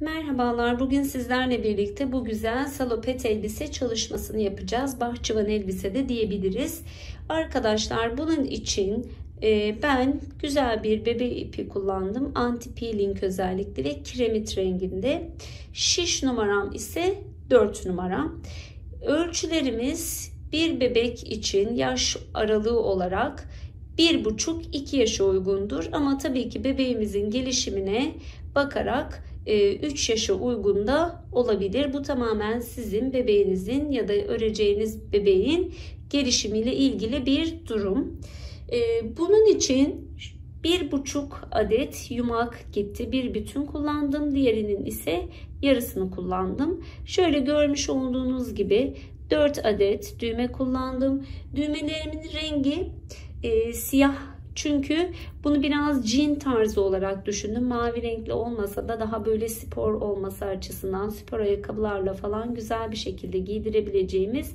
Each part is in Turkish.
Merhabalar. Bugün sizlerle birlikte bu güzel salopet elbise çalışmasını yapacağız. Bahçıvan elbise de diyebiliriz. Arkadaşlar bunun için e, ben güzel bir bebe ipi kullandım. Anti peeling özellikle ve kiremit renginde. Şiş numaram ise 4 numara. Ölçülerimiz bir bebek için yaş aralığı olarak 1,5-2 yaşa uygundur. Ama tabii ki bebeğimizin gelişimine bakarak 3 e, yaşa uygun da olabilir. Bu tamamen sizin bebeğinizin ya da öreceğiniz bebeğin gelişimiyle ilgili bir durum. E, bunun için bir buçuk adet yumak gitti. Bir bütün kullandım. Diğerinin ise yarısını kullandım. Şöyle görmüş olduğunuz gibi 4 adet düğme kullandım. Düğmelerimin rengi e, siyah çünkü bunu biraz jean tarzı olarak düşündüm. Mavi renkli olmasa da daha böyle spor olması açısından spor ayakkabılarla falan güzel bir şekilde giydirebileceğimiz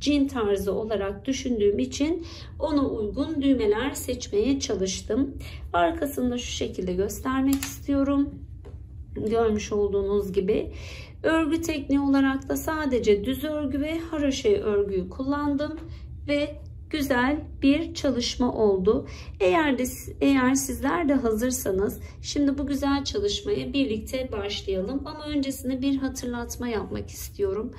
jean tarzı olarak düşündüğüm için ona uygun düğmeler seçmeye çalıştım. Arkasında şu şekilde göstermek istiyorum. Görmüş olduğunuz gibi örgü tekniği olarak da sadece düz örgü ve haroşe örgüyü kullandım ve güzel bir çalışma oldu. Eğer de eğer sizler de hazırsanız şimdi bu güzel çalışmaya birlikte başlayalım. Ama öncesinde bir hatırlatma yapmak istiyorum.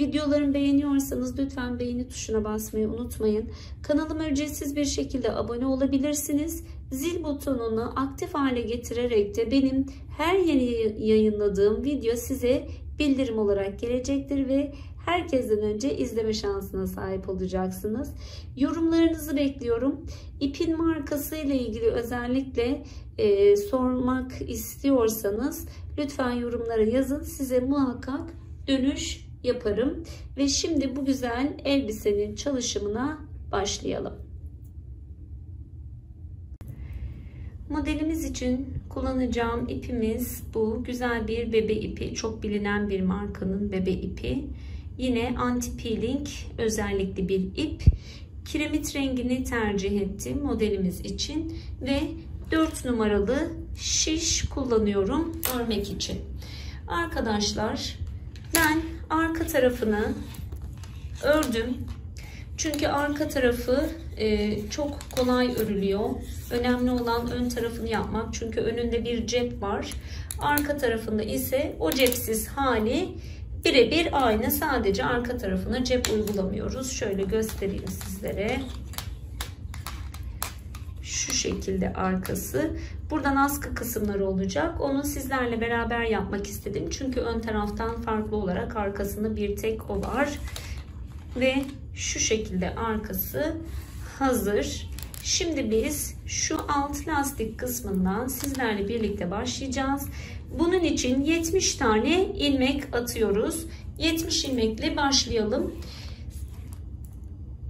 Videolarımı beğeniyorsanız lütfen beğeni tuşuna basmayı unutmayın. Kanalıma ücretsiz bir şekilde abone olabilirsiniz. Zil butonunu aktif hale getirerek de benim her yeni yayınladığım video size bildirim olarak gelecektir ve herkesten önce izleme şansına sahip olacaksınız. Yorumlarınızı bekliyorum. İpin markası ile ilgili özellikle e, sormak istiyorsanız lütfen yorumlara yazın. Size muhakkak dönüş yaparım. Ve şimdi bu güzel elbisenin çalışımına başlayalım. Modelimiz için kullanacağım ipimiz bu. Güzel bir bebe ipi. Çok bilinen bir markanın bebe ipi. Yine anti peeling özellikli bir ip. Kiremit rengini tercih ettim modelimiz için ve 4 numaralı şiş kullanıyorum örmek için. Arkadaşlar ben arka tarafını ördüm. Çünkü arka tarafı e, çok kolay örülüyor. Önemli olan ön tarafını yapmak. Çünkü önünde bir cep var. Arka tarafında ise o cepsiz hali birebir aynı. Sadece arka tarafına cep uygulamıyoruz. Şöyle göstereyim sizlere. Şu şekilde arkası. Buradan askı kısımları olacak. Onu sizlerle beraber yapmak istedim. Çünkü ön taraftan farklı olarak arkasında bir tek o var. Ve şu şekilde arkası hazır. Şimdi biz şu alt lastik kısmından sizlerle birlikte başlayacağız. Bunun için 70 tane ilmek atıyoruz. 70 ilmekle başlayalım.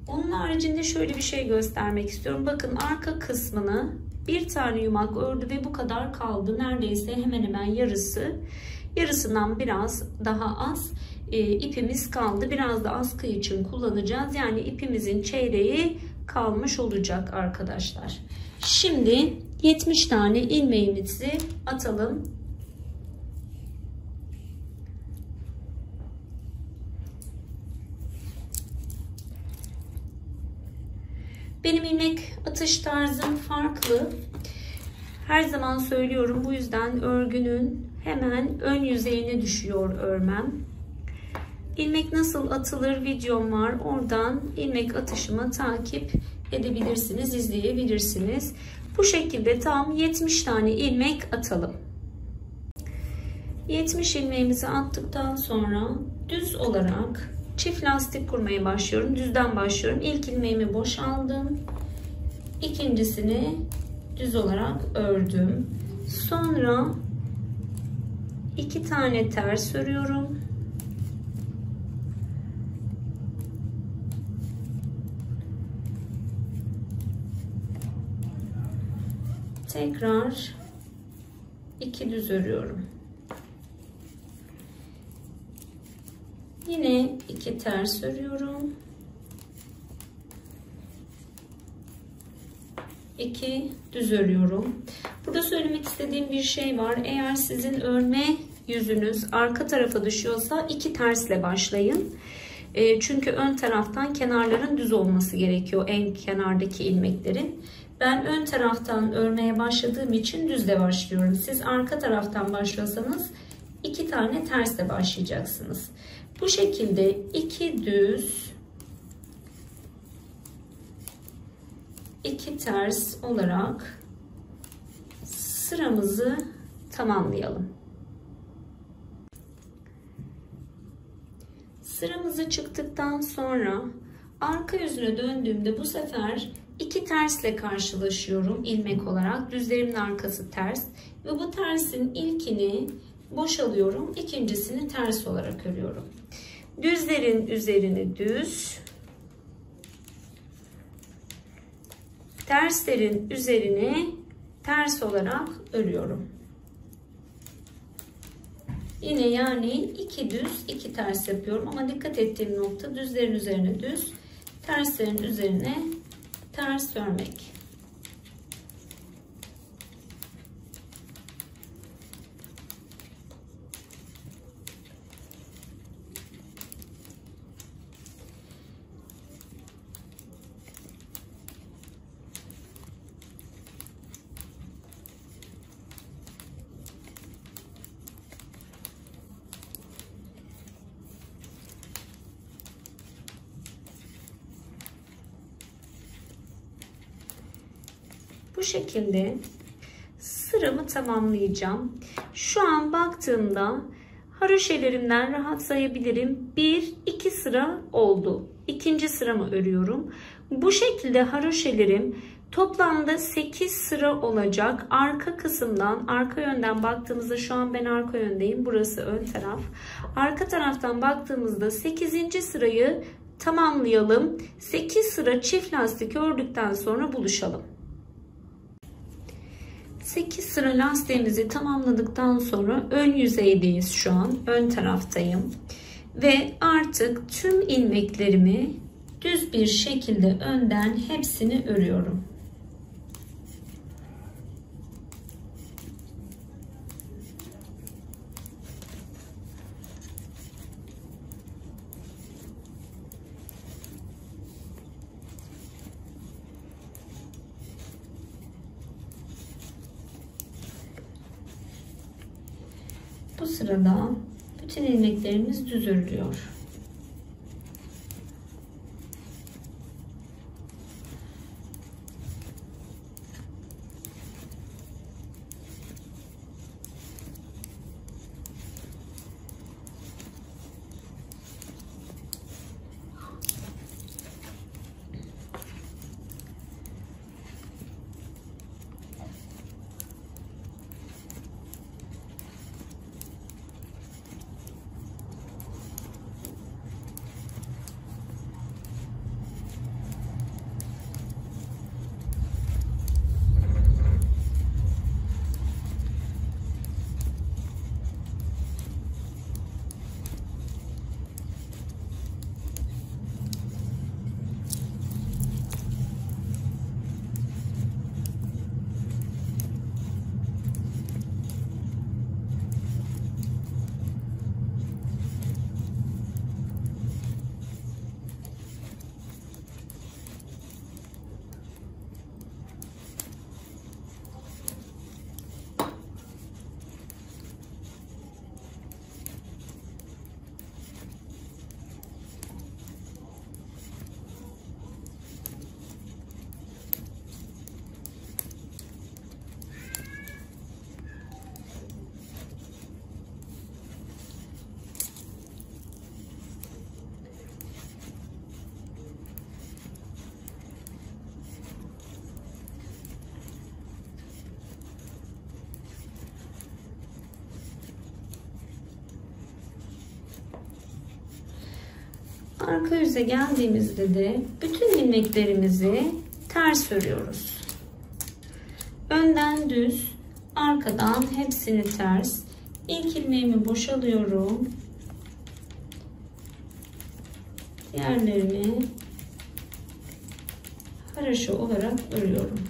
Onun haricinde şöyle bir şey göstermek istiyorum. Bakın arka kısmını bir tane yumak ördü ve bu kadar kaldı. Neredeyse hemen hemen yarısı. Yarısından biraz daha az e, ipimiz kaldı. Biraz da askı için kullanacağız. Yani ipimizin çeyreği kalmış olacak arkadaşlar. Şimdi 70 tane ilmeğimizi atalım. Benim ilmek atış tarzım farklı. Her zaman söylüyorum bu yüzden örgünün hemen ön yüzeyine düşüyor örmem. İlmek nasıl atılır videom var. Oradan ilmek atışımı takip edebilirsiniz, izleyebilirsiniz. Bu şekilde tam 70 tane ilmek atalım. 70 ilmeğimizi attıktan sonra düz olarak çift lastik kurmaya başlıyorum. Düzden başlıyorum. İlk ilmeğimi boşaldım. İkincisini düz olarak ördüm. Sonra iki tane ters örüyorum. Tekrar iki düz örüyorum. Yine iki ters örüyorum. 2 düz örüyorum. Burada söylemek istediğim bir şey var. Eğer sizin örme yüzünüz arka tarafa düşüyorsa iki tersle başlayın. E, çünkü ön taraftan kenarların düz olması gerekiyor en kenardaki ilmeklerin. Ben ön taraftan örmeye başladığım için düzle başlıyorum. Siz arka taraftan başlasanız iki tane tersle başlayacaksınız. Bu şekilde iki düz iki ters olarak sıramızı tamamlayalım. Sıramızı çıktıktan sonra arka yüzüne döndüğümde bu sefer iki tersle karşılaşıyorum ilmek olarak. Düzlerimin arkası ters ve bu tersin ilkini boşalıyorum. ikincisini ters olarak örüyorum. Düzlerin üzerini düz, terslerin üzerini ters olarak örüyorum. Yine yani iki düz iki ters yapıyorum ama dikkat ettiğim nokta düzlerin üzerine düz terslerin üzerine ters örmek. Bu şekilde sıramı tamamlayacağım. Şu an baktığımda haroşelerimden rahat sayabilirim. 1 2 sıra oldu. İkinci sıramı örüyorum. Bu şekilde haroşelerim toplamda 8 sıra olacak. Arka kısımdan, arka yönden baktığımızda şu an ben arka yöndeyim. Burası ön taraf. Arka taraftan baktığımızda 8. sırayı tamamlayalım. 8 sıra çift lastik ördükten sonra buluşalım. 8 sıra lastiğimizi tamamladıktan sonra ön yüzeydeyiz şu an. Ön taraftayım. Ve artık tüm ilmeklerimi düz bir şekilde önden hepsini örüyorum. Bu sırada bütün ilmeklerimiz düz örülüyor. Arka yüze geldiğimizde de bütün ilmeklerimizi ters örüyoruz. Önden düz, arkadan hepsini ters. İlk ilmeğimi boşalıyorum. Diğerlerini haraşo olarak örüyorum.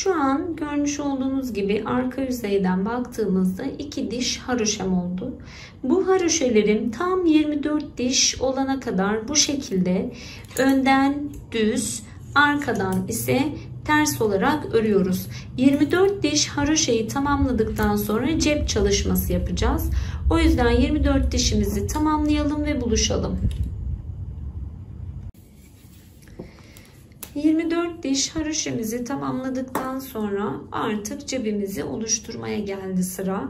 Şu an görmüş olduğunuz gibi arka yüzeyden baktığımızda iki diş haroşam oldu. Bu haroşelerim tam 24 diş olana kadar bu şekilde önden düz, arkadan ise ters olarak örüyoruz. 24 diş haroşayı tamamladıktan sonra cep çalışması yapacağız. O yüzden 24 dişimizi tamamlayalım ve buluşalım. 24 diş haroşemizi tamamladıktan sonra artık cebimizi oluşturmaya geldi sıra.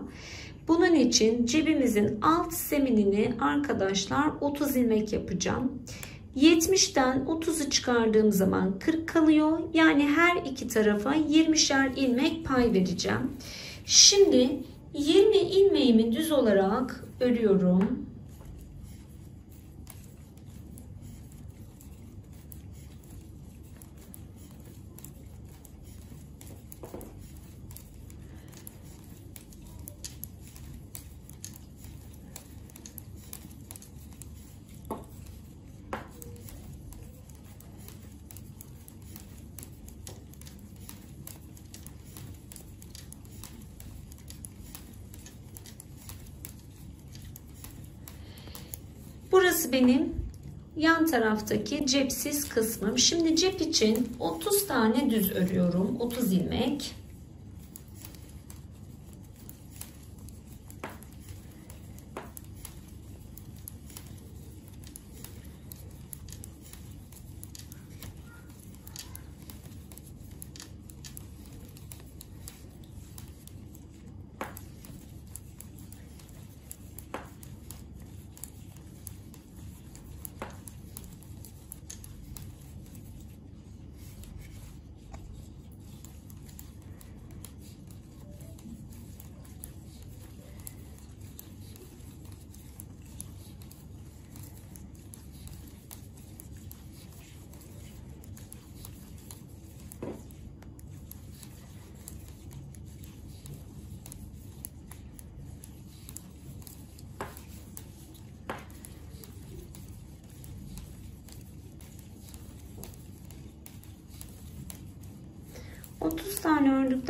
Bunun için cebimizin alt zeminini arkadaşlar 30 ilmek yapacağım. 70'ten 30'u çıkardığım zaman 40 kalıyor. Yani her iki tarafa 20'şer ilmek pay vereceğim. Şimdi 20 ilmeğimi düz olarak örüyorum. Burası benim yan taraftaki cepsiz kısmım. Şimdi cep için 30 tane düz örüyorum. 30 ilmek.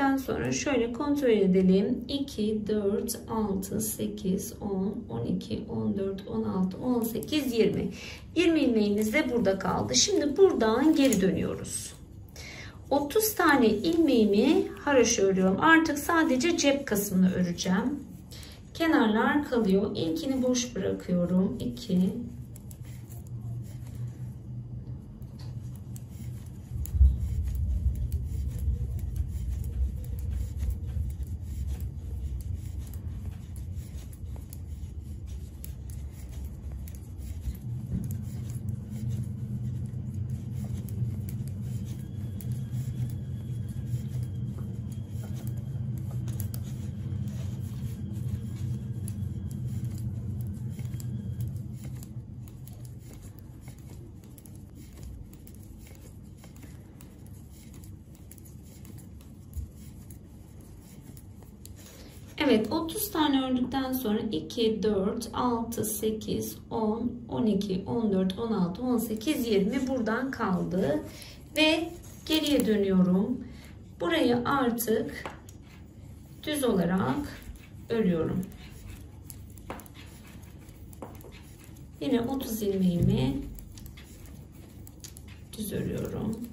Ördükten sonra şöyle kontrol edelim. 2, 4, 6, 8, 10, 12, 14, 16, 18, 20. 20 ilmeğimiz de burada kaldı. Şimdi buradan geri dönüyoruz. 30 tane ilmeğimi haroşa örüyorum. Artık sadece cep kısmını öreceğim. Kenarlar kalıyor. İlkini boş bırakıyorum. 2, Evet 30 tane ördükten sonra 2, 4, 6, 8, 10, 12, 14, 16, 18, 20 buradan kaldı. Ve geriye dönüyorum. Burayı artık düz olarak örüyorum. Yine 30 ilmeğimi düz örüyorum.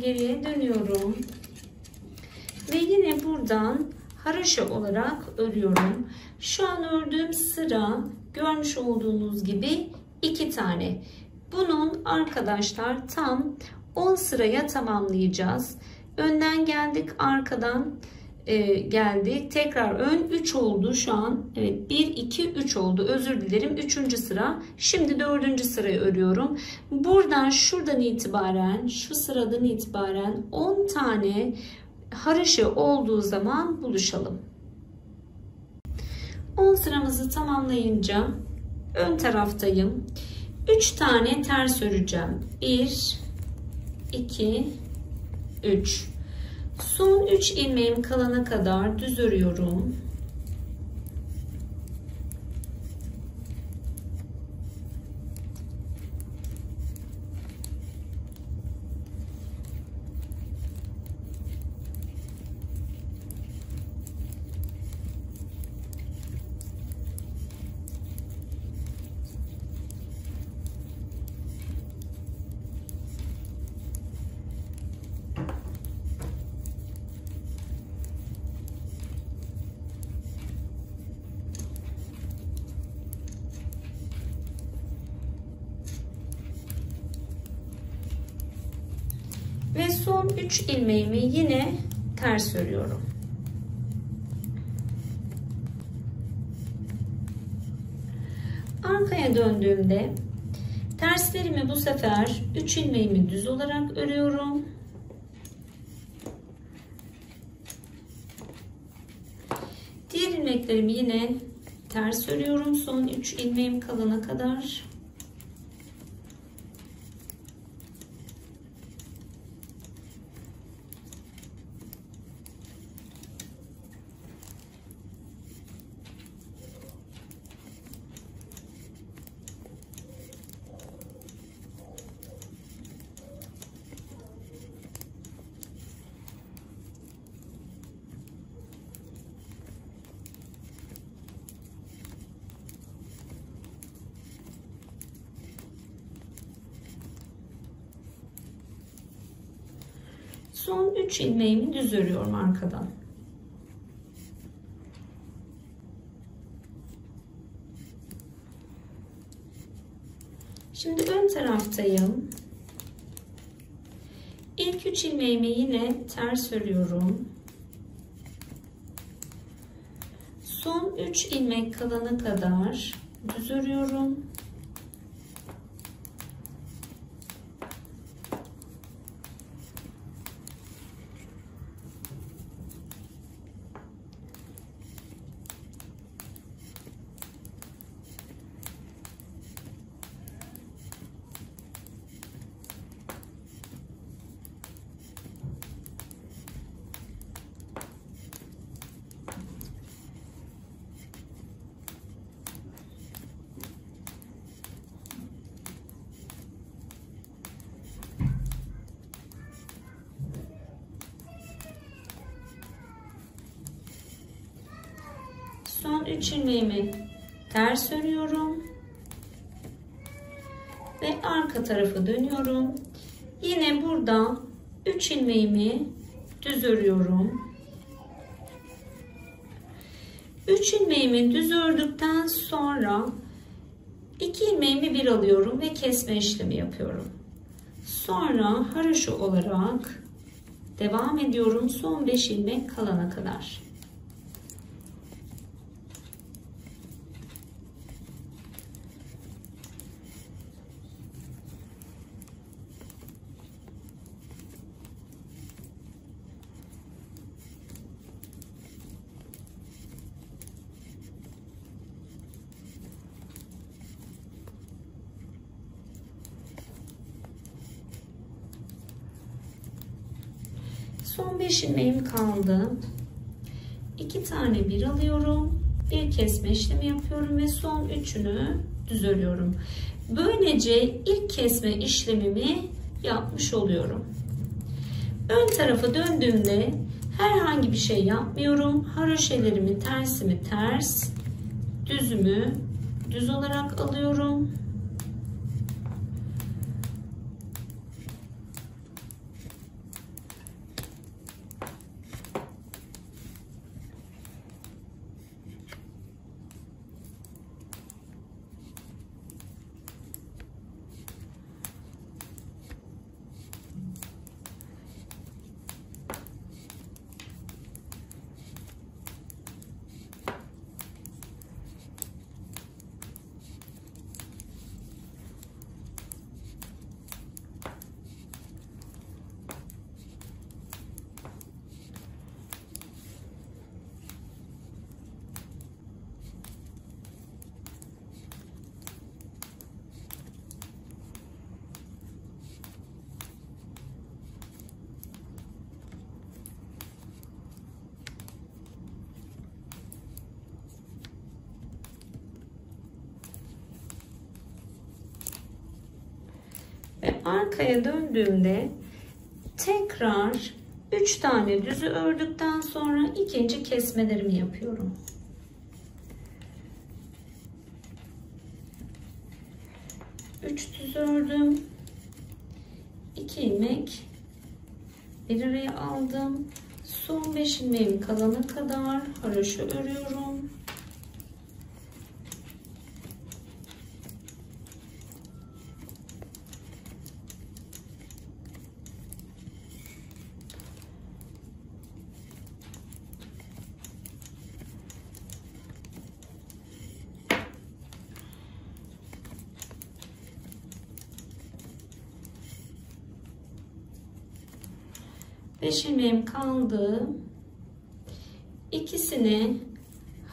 Geriye dönüyorum. Ve yine buradan haraşa olarak örüyorum. Şu an ördüğüm sıra görmüş olduğunuz gibi iki tane. Bunun arkadaşlar tam 10 sıraya tamamlayacağız. Önden geldik arkadan e, geldi. Tekrar ön 3 oldu şu an. Evet 1 2 3 oldu. Özür dilerim. 3. sıra. Şimdi 4. sırayı örüyorum. Buradan şuradan itibaren şu sıradan itibaren 10 tane haraşo olduğu zaman buluşalım. 10 sıramızı tamamlayınca ön taraftayım. 3 tane ters öreceğim. 1 2 3 Son 3 ilmeğim kalana kadar düz örüyorum. Ve son 3 ilmeğimi yine ters örüyorum. Arkaya döndüğümde terslerimi bu sefer 3 ilmeğimi düz olarak örüyorum. Diğer ilmeklerimi yine ters örüyorum son 3 ilmeğim kalana kadar. Son 3 ilmeğimi düz örüyorum arkadan. Şimdi ön taraftayım. İlk 3 ilmeğimi yine ters örüyorum. Son 3 ilmek kalana kadar düz örüyorum. Son 3 ilmeğimi ters örüyorum. Ve arka tarafa dönüyorum. Yine burada 3 ilmeğimi düz örüyorum. 3 ilmeğimi düz ördükten sonra 2 ilmeğimi bir alıyorum ve kesme işlemi yapıyorum. Sonra haroşa olarak devam ediyorum son 5 ilmek kalana kadar. Son 5 ilmeğim kaldı. 2 tane bir alıyorum. Bir kesme işlemi yapıyorum ve son üçünü düz örüyorum. Böylece ilk kesme işlemimi yapmış oluyorum. Ön tarafa döndüğümde herhangi bir şey yapmıyorum. Haroşelerimi tersimi ters, düzümü düz olarak alıyorum. Arkaya döndüğümde tekrar 3 tane düzü ördükten sonra ikinci kesmelerimi yapıyorum. Üç düz ördüm. 2 ilmek bir araya aldım. Son 5 ilmeğim kalana kadar haroşa örüyorum. 5 ilmeğim kaldı. İkisini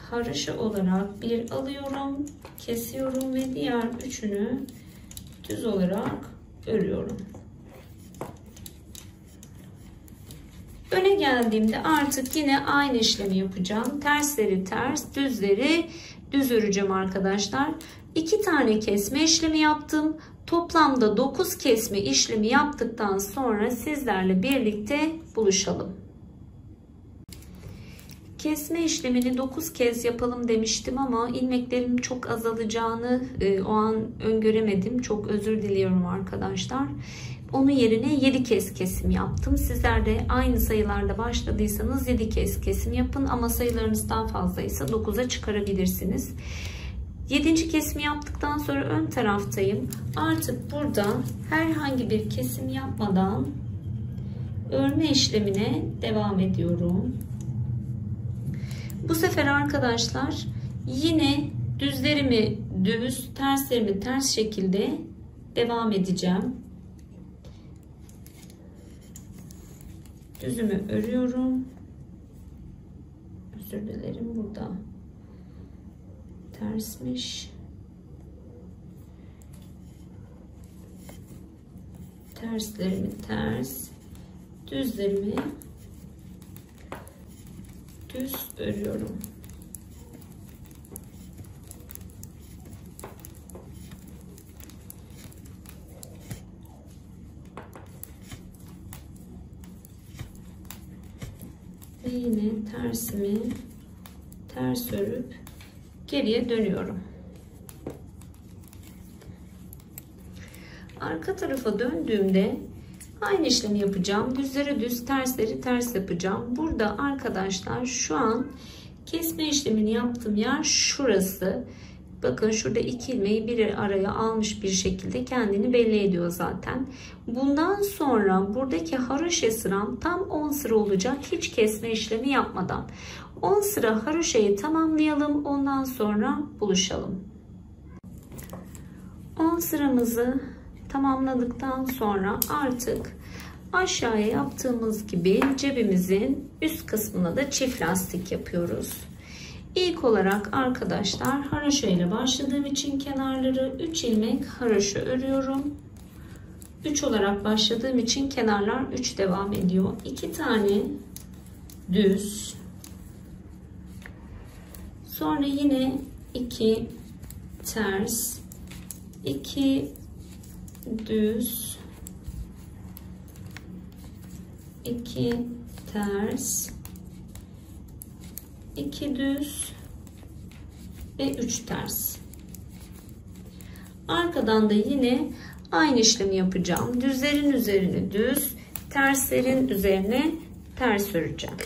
haroşa olarak bir alıyorum, kesiyorum ve diğer üçünü düz olarak örüyorum. Öne geldiğimde artık yine aynı işlemi yapacağım. Tersleri ters, düzleri düz öreceğim arkadaşlar. İki tane kesme işlemi yaptım. Toplamda 9 kesme işlemi yaptıktan sonra sizlerle birlikte buluşalım. Kesme işlemini 9 kez yapalım demiştim ama ilmeklerim çok azalacağını e, o an öngöremedim. Çok özür diliyorum arkadaşlar. Onun yerine 7 kez kesim yaptım. Sizler de aynı sayılarda başladıysanız 7 kez kesim yapın ama sayılarınız daha fazlaysa 9'a çıkarabilirsiniz. 7. kesimi yaptıktan sonra ön taraftayım. Artık burada herhangi bir kesim yapmadan örme işlemine devam ediyorum. Bu sefer arkadaşlar yine düzlerimi düz, terslerimi ters şekilde devam edeceğim. Düzümü örüyorum. Özür dilerim burada tersmiş. Terslerimi ters, düzlerimi düz örüyorum. Ve yine tersimi ters örüp geriye dönüyorum. Arka tarafa döndüğümde aynı işlemi yapacağım. Düzleri düz, tersleri ters yapacağım. Burada arkadaşlar şu an kesme işlemini yaptığım yer şurası. Bakın şurada iki ilmeği bir araya almış bir şekilde kendini belli ediyor zaten. Bundan sonra buradaki haroşa sıram tam 10 sıra olacak hiç kesme işlemi yapmadan. 10 sıra haroşayı tamamlayalım. Ondan sonra buluşalım. 10 sıramızı tamamladıktan sonra artık aşağıya yaptığımız gibi cebimizin üst kısmına da çift lastik yapıyoruz. İlk olarak arkadaşlar haroşa ile başladığım için kenarları 3 ilmek haroşa örüyorum. 3 olarak başladığım için kenarlar 3 devam ediyor. 2 tane düz Sonra yine 2 ters, 2 düz, 2 ters, 2 düz ve 3 ters. Arkadan da yine aynı işlemi yapacağım. Düzlerin üzerine düz, terslerin üzerine ters öreceğim.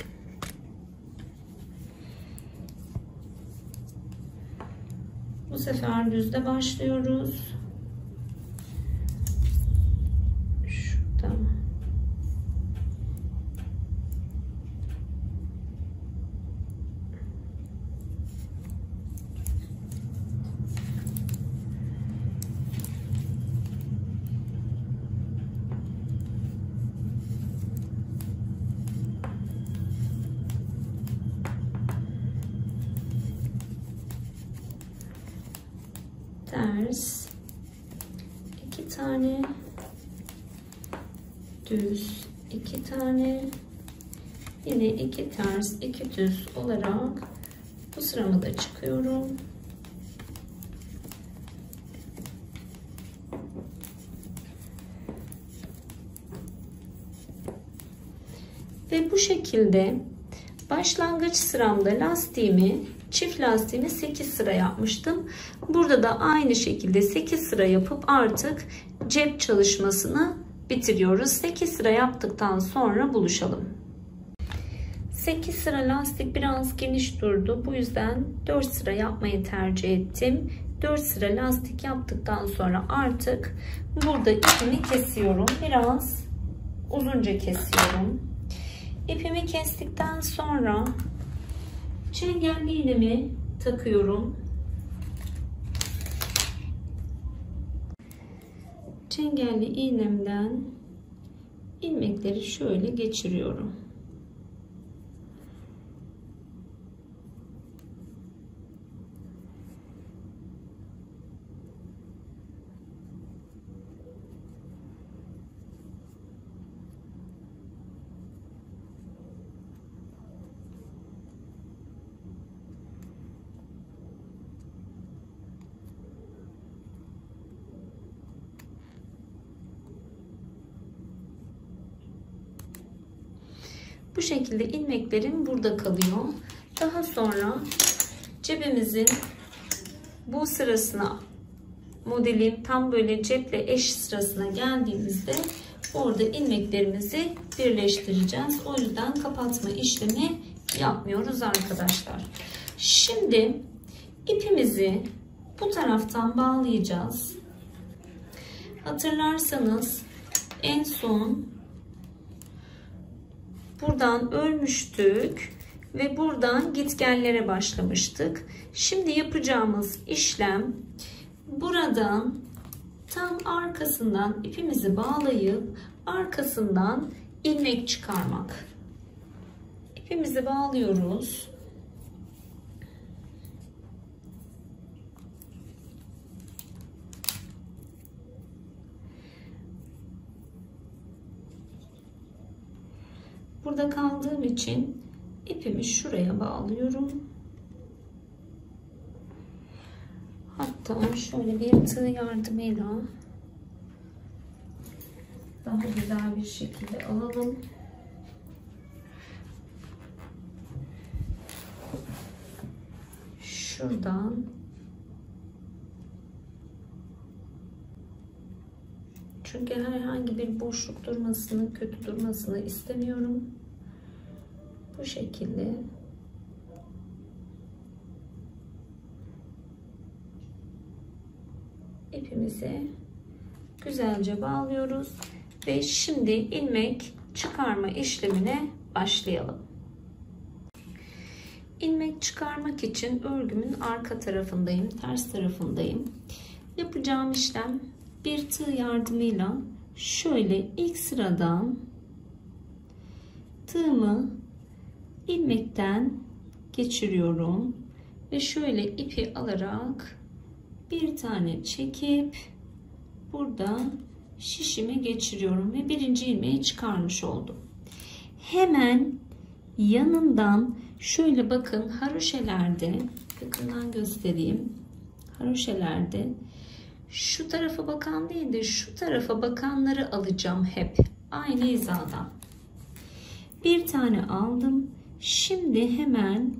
Bu sefer düzde başlıyoruz. Şurada. yine iki ters iki düz olarak bu sırama da çıkıyorum. Ve bu şekilde başlangıç sıramda lastiğimi çift lastiğimi 8 sıra yapmıştım. Burada da aynı şekilde 8 sıra yapıp artık cep çalışmasını bitiriyoruz. 8 sıra yaptıktan sonra buluşalım. 8 sıra lastik biraz geniş durdu. Bu yüzden 4 sıra yapmayı tercih ettim. 4 sıra lastik yaptıktan sonra artık burada ipimi kesiyorum. Biraz uzunca kesiyorum. İpimi kestikten sonra çengelli iğnemi takıyorum. Çengelli iğnemden ilmekleri şöyle geçiriyorum. Bu şekilde ilmeklerim burada kalıyor. Daha sonra cebimizin bu sırasına modelin tam böyle ceple eş sırasına geldiğimizde orada ilmeklerimizi birleştireceğiz. O yüzden kapatma işlemi yapmıyoruz arkadaşlar. Şimdi ipimizi bu taraftan bağlayacağız. Hatırlarsanız en son buradan örmüştük ve buradan gitgellere başlamıştık. Şimdi yapacağımız işlem buradan tam arkasından ipimizi bağlayıp arkasından ilmek çıkarmak. İpimizi bağlıyoruz. Burada kaldığım için ipimi şuraya bağlıyorum. Hatta şöyle bir tığ yardımıyla daha güzel bir şekilde alalım. Şuradan Çünkü herhangi bir boşluk durmasını, kötü durmasını istemiyorum. Bu şekilde ipimizi güzelce bağlıyoruz ve şimdi ilmek çıkarma işlemine başlayalım. İlmek çıkarmak için örgümün arka tarafındayım, ters tarafındayım. Yapacağım işlem bir tığ yardımıyla şöyle ilk sıradan tığımı ilmekten geçiriyorum ve şöyle ipi alarak bir tane çekip burada şişime geçiriyorum ve birinci ilmeği çıkarmış oldum. Hemen yanından şöyle bakın haroşelerde yakından göstereyim. Haroşelerde şu tarafa bakan değil de şu tarafa bakanları alacağım hep. Aynı hizadan. Bir tane aldım. Şimdi hemen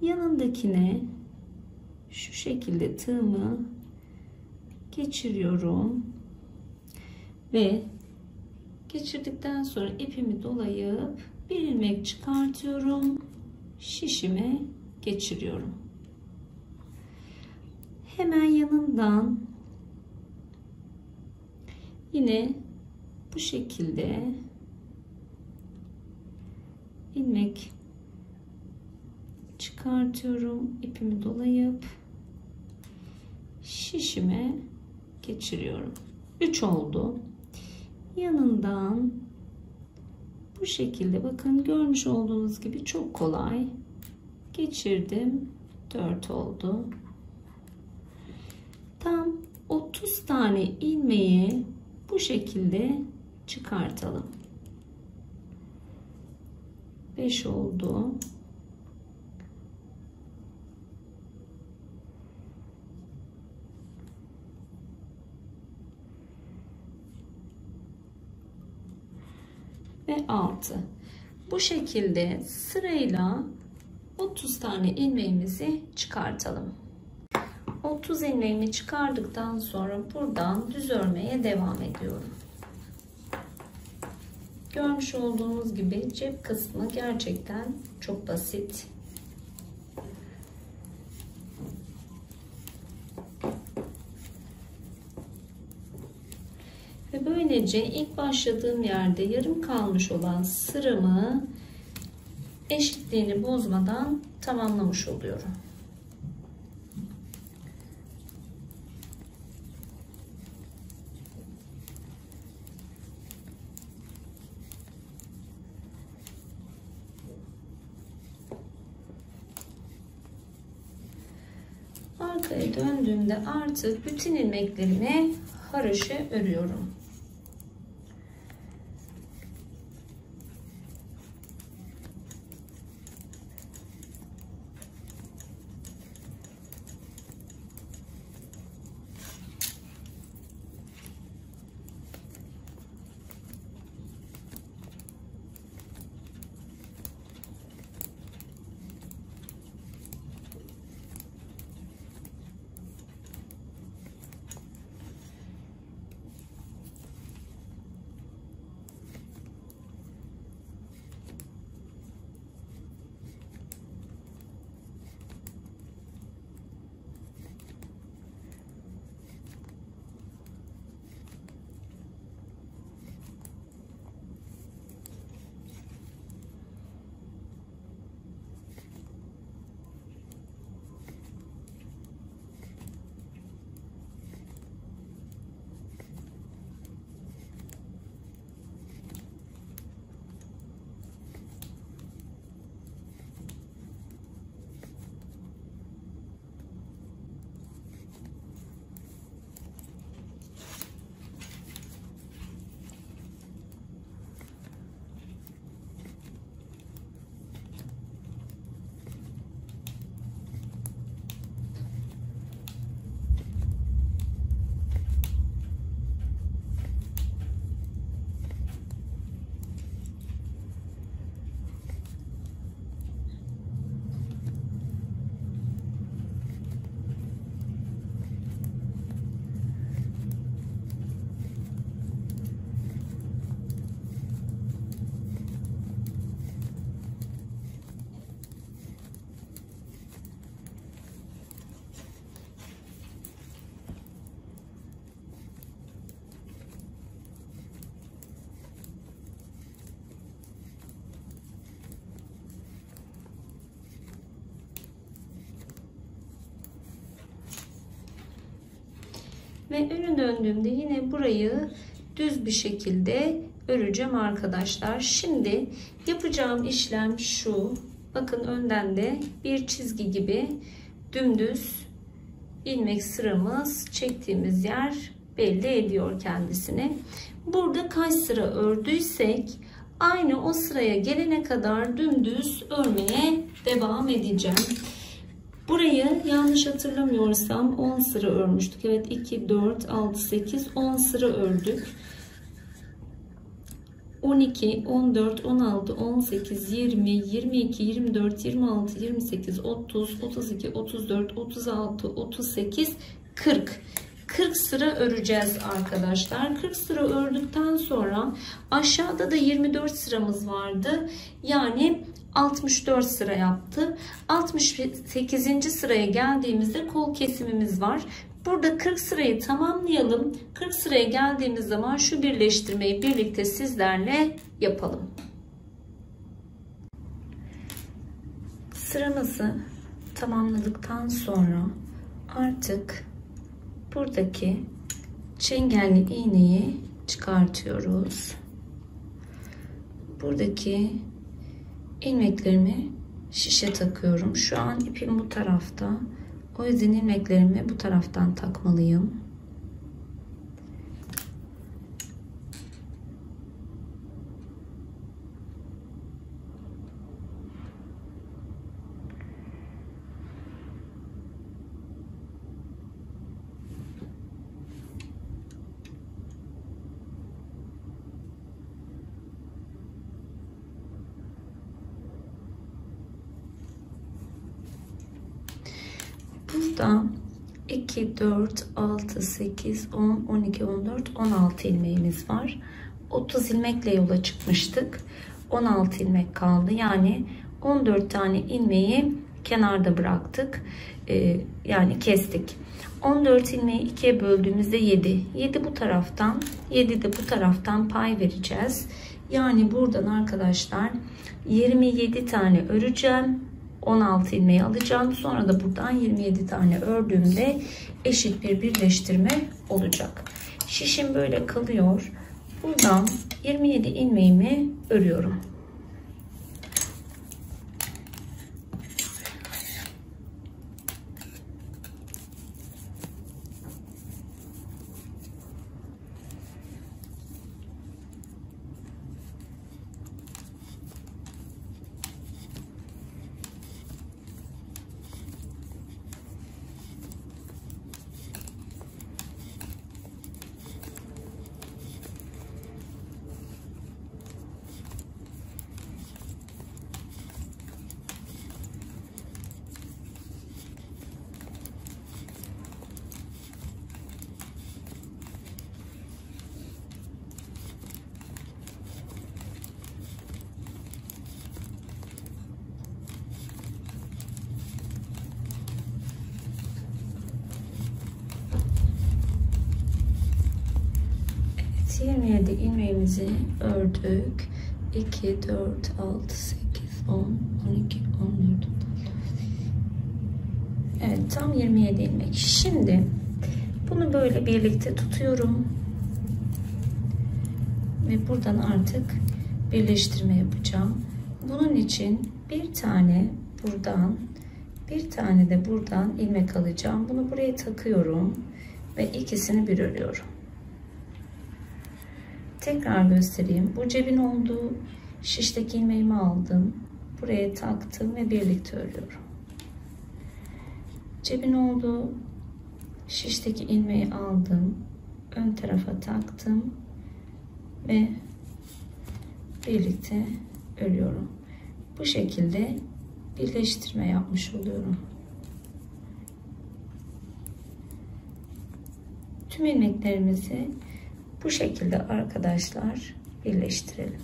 yanındakine şu şekilde tığımı geçiriyorum. Ve geçirdikten sonra ipimi dolayıp bir ilmek çıkartıyorum. Şişime geçiriyorum. Hemen yanından Yine bu şekilde ilmek çıkartıyorum. ipimi dolayıp şişime geçiriyorum. 3 oldu. Yanından bu şekilde bakın görmüş olduğunuz gibi çok kolay geçirdim. 4 oldu. Tam 30 tane ilmeği bu şekilde çıkartalım. 5 oldu. Ve 6. Bu şekilde sırayla 30 tane ilmeğimizi çıkartalım. 30 ilmeğimi çıkardıktan sonra buradan düz örmeye devam ediyorum. Görmüş olduğunuz gibi cep kısmı gerçekten çok basit. Ve böylece ilk başladığım yerde yarım kalmış olan sıramı eşitliğini bozmadan tamamlamış oluyorum. Arkaya döndüğümde artık bütün ilmeklerimi haroşa örüyorum. Ve önü döndüğümde yine burayı düz bir şekilde öreceğim arkadaşlar. Şimdi yapacağım işlem şu. Bakın önden de bir çizgi gibi dümdüz ilmek sıramız çektiğimiz yer belli ediyor kendisini. Burada kaç sıra ördüysek aynı o sıraya gelene kadar dümdüz örmeye devam edeceğim. Yanlış hatırlamıyorsam 10 sıra örmüştük. Evet 2, 4, 6, 8, 10 sıra ördük. 12, 14, 16, 18, 20, 22, 24, 26, 28, 30, 32, 34, 36, 38, 40. 40 sıra öreceğiz arkadaşlar. 40 sıra ördükten sonra aşağıda da 24 sıramız vardı. Yani 64 sıra yaptı. 68. sıraya geldiğimizde kol kesimimiz var. Burada 40 sırayı tamamlayalım. 40 sıraya geldiğimiz zaman şu birleştirmeyi birlikte sizlerle yapalım. Sıramızı tamamladıktan sonra artık buradaki çengelli iğneyi çıkartıyoruz. Buradaki ilmeklerimi şişe takıyorum. Şu an ipim bu tarafta. O yüzden ilmeklerimi bu taraftan takmalıyım. 8, 10, 12, 14, 16 ilmeğimiz var. 30 ilmekle yola çıkmıştık. 16 ilmek kaldı. Yani 14 tane ilmeği kenarda bıraktık. Ee, yani kestik. 14 ilmeği ikiye böldüğümüzde 7. 7 bu taraftan, 7 de bu taraftan pay vereceğiz. Yani buradan arkadaşlar 27 tane öreceğim. 16 ilmeği alacağım. Sonra da buradan 27 tane ördüğümde eşit bir birleştirme olacak. Şişim böyle kalıyor. Buradan 27 ilmeğimi örüyorum. Evet 27 ilmeğimizi ördük. 2, 4, 6, 8, 10, 12, 14, Evet tam 27 ilmek. Şimdi bunu böyle tutuyorum. Ve buradan artık birleştirme yapacağım. Bunun için bir tane buradan bir tane de buradan ilmek alacağım. Bunu buraya takıyorum ve ikisini bir örüyorum. Tekrar göstereyim. Bu cebin olduğu şişteki ilmeğimi aldım. Buraya taktım ve birlikte örüyorum. Cebin olduğu şişteki ilmeği aldım. Ön tarafa taktım ve birlikte örüyorum. Bu şekilde birleştirme yapmış oluyorum. Tüm ilmeklerimizi bu şekilde arkadaşlar birleştirelim.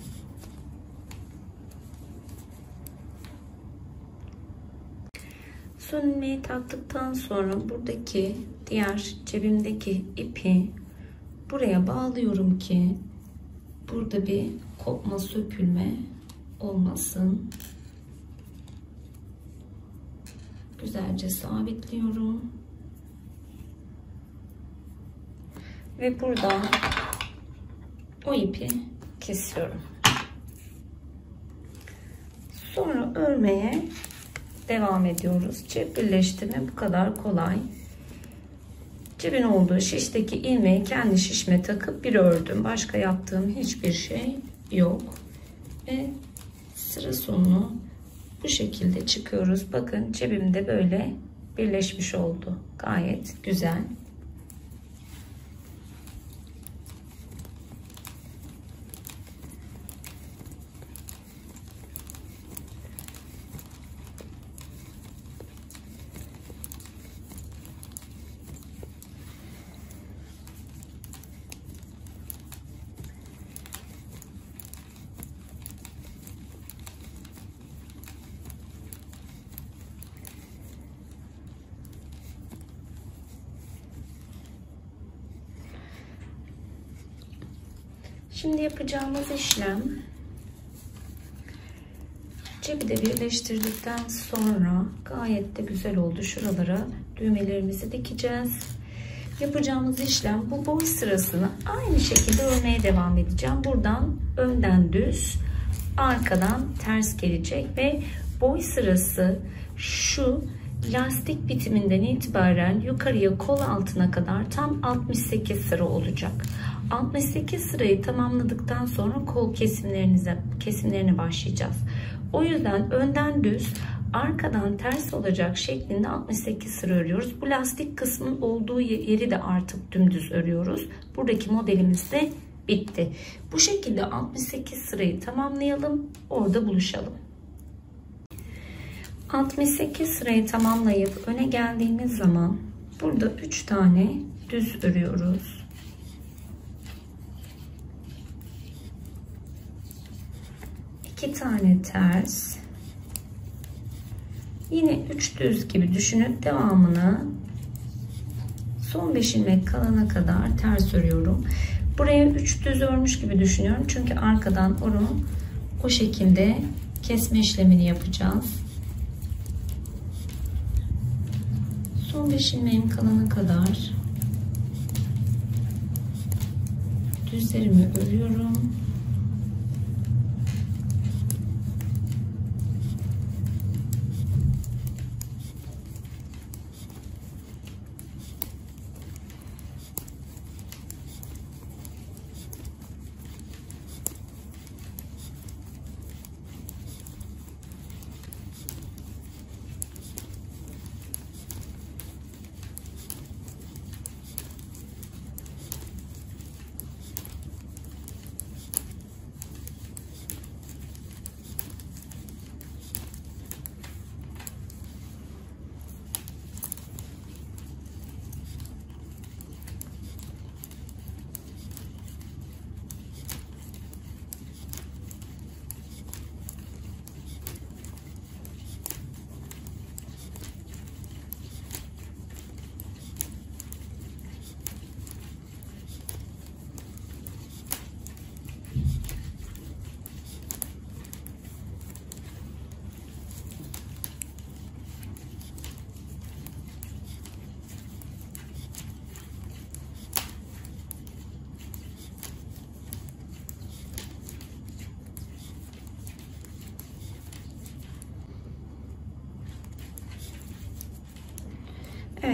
Son ilmeği taktıktan sonra buradaki diğer cebimdeki ipi buraya bağlıyorum ki burada bir kopma sökülme olmasın. Güzelce sabitliyorum. Ve buradan o ipi kesiyorum. Sonra örmeye devam ediyoruz. Cep birleştirme bu kadar kolay. Cebin olduğu şişteki ilmeği kendi şişme takıp bir ördüm. Başka yaptığım hiçbir şey yok. Ve sıra sonunu bu şekilde çıkıyoruz. Bakın cebimde böyle birleşmiş oldu. Gayet güzel. Şimdi yapacağımız işlem cebi de birleştirdikten sonra gayet de güzel oldu. Şuralara düğmelerimizi dikeceğiz. Yapacağımız işlem bu boy sırasını aynı şekilde örmeye devam edeceğim. Buradan önden düz, arkadan ters gelecek ve boy sırası şu lastik bitiminden itibaren yukarıya kol altına kadar tam 68 sıra olacak. 68 sırayı tamamladıktan sonra kol kesimlerinize kesimlerine başlayacağız. O yüzden önden düz, arkadan ters olacak şeklinde 68 sıra örüyoruz. Bu lastik kısmın olduğu yeri de artık dümdüz örüyoruz. Buradaki modelimiz de bitti. Bu şekilde 68 sırayı tamamlayalım. Orada buluşalım. 68 sırayı tamamlayıp öne geldiğimiz zaman burada 3 tane düz örüyoruz. İki tane ters. Yine 3 düz gibi düşünüp devamını son 5 ilmek kalana kadar ters örüyorum. Buraya 3 düz örmüş gibi düşünüyorum. Çünkü arkadan onu o şekilde kesme işlemini yapacağız. Son 5 ilmeğim kalana kadar düzlerimi örüyorum.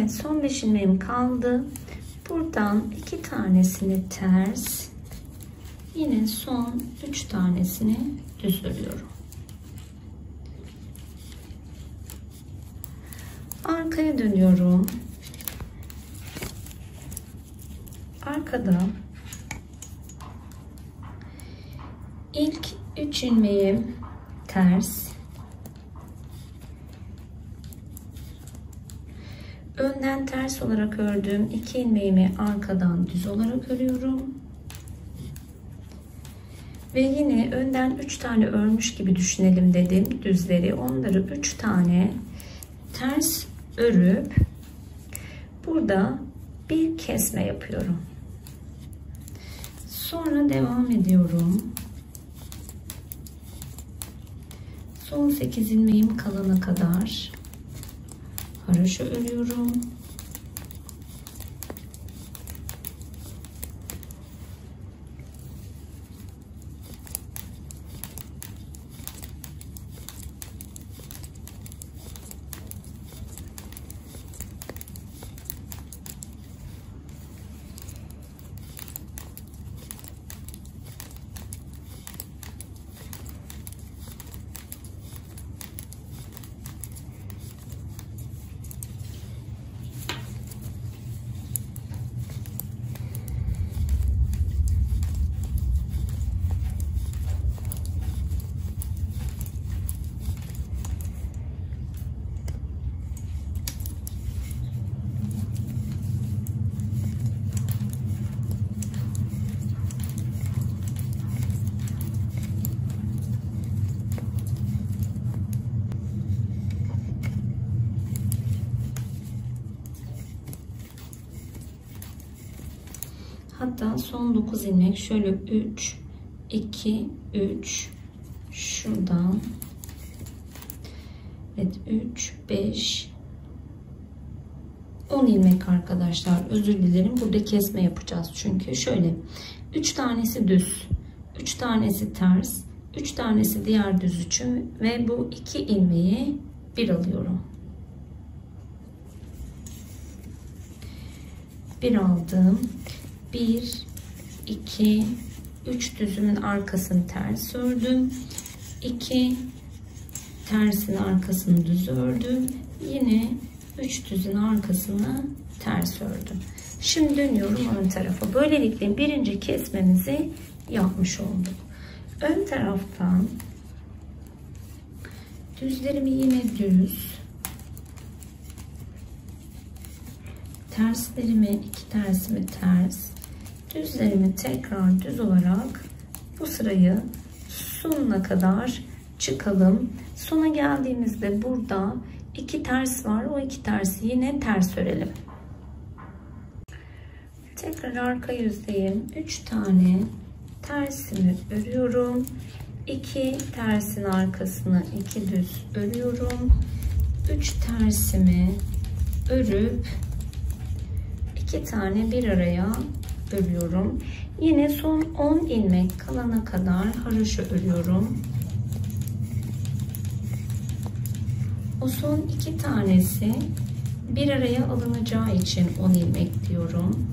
Evet son 5 ilmeğim kaldı. Buradan iki tanesini ters yine son 3 tanesini düz örüyorum. Arkaya dönüyorum. Arkada ilk 3 ilmeğim ters Önden ters olarak ördüğüm iki ilmeğimi arkadan düz olarak örüyorum. Ve yine önden 3 tane örmüş gibi düşünelim dedim düzleri. Onları 3 tane ters örüp burada bir kesme yapıyorum. Sonra devam ediyorum. Son 8 ilmeğim kalana kadar haroşa örüyorum. Hatta son 9 ilmek şöyle 3 2 3 şuradan. Evet 3 5 10 ilmek arkadaşlar. Özür dilerim. Burada kesme yapacağız çünkü. Şöyle 3 tanesi düz 3 tanesi ters 3 tanesi diğer düz için ve bu 2 ilmeği bir alıyorum. Bir aldım. 1 2 3 düzümün arkasını ters ördüm 2 tersin arkasını düz ördüm yine 3 düzün arkasını ters ördüm şimdi dönüyorum ön tarafa böylelikle birinci kesmemizi yapmış olduk ön taraftan Düzlerimi yine düz. Terslerimi iki tersimi ters. Düzlerimi tekrar düz olarak bu sırayı sonuna kadar çıkalım. Sona geldiğimizde burada iki ters var. O iki tersi yine ters örelim. Tekrar arka yüzdeyim. 3 tane tersimi örüyorum. 2 tersin arkasına 2 düz örüyorum. 3 tersimi örüp 2 tane bir araya örüyorum. Yine son 10 ilmek kalana kadar haroşa örüyorum. O son iki tanesi bir araya alınacağı için 10 ilmek diyorum.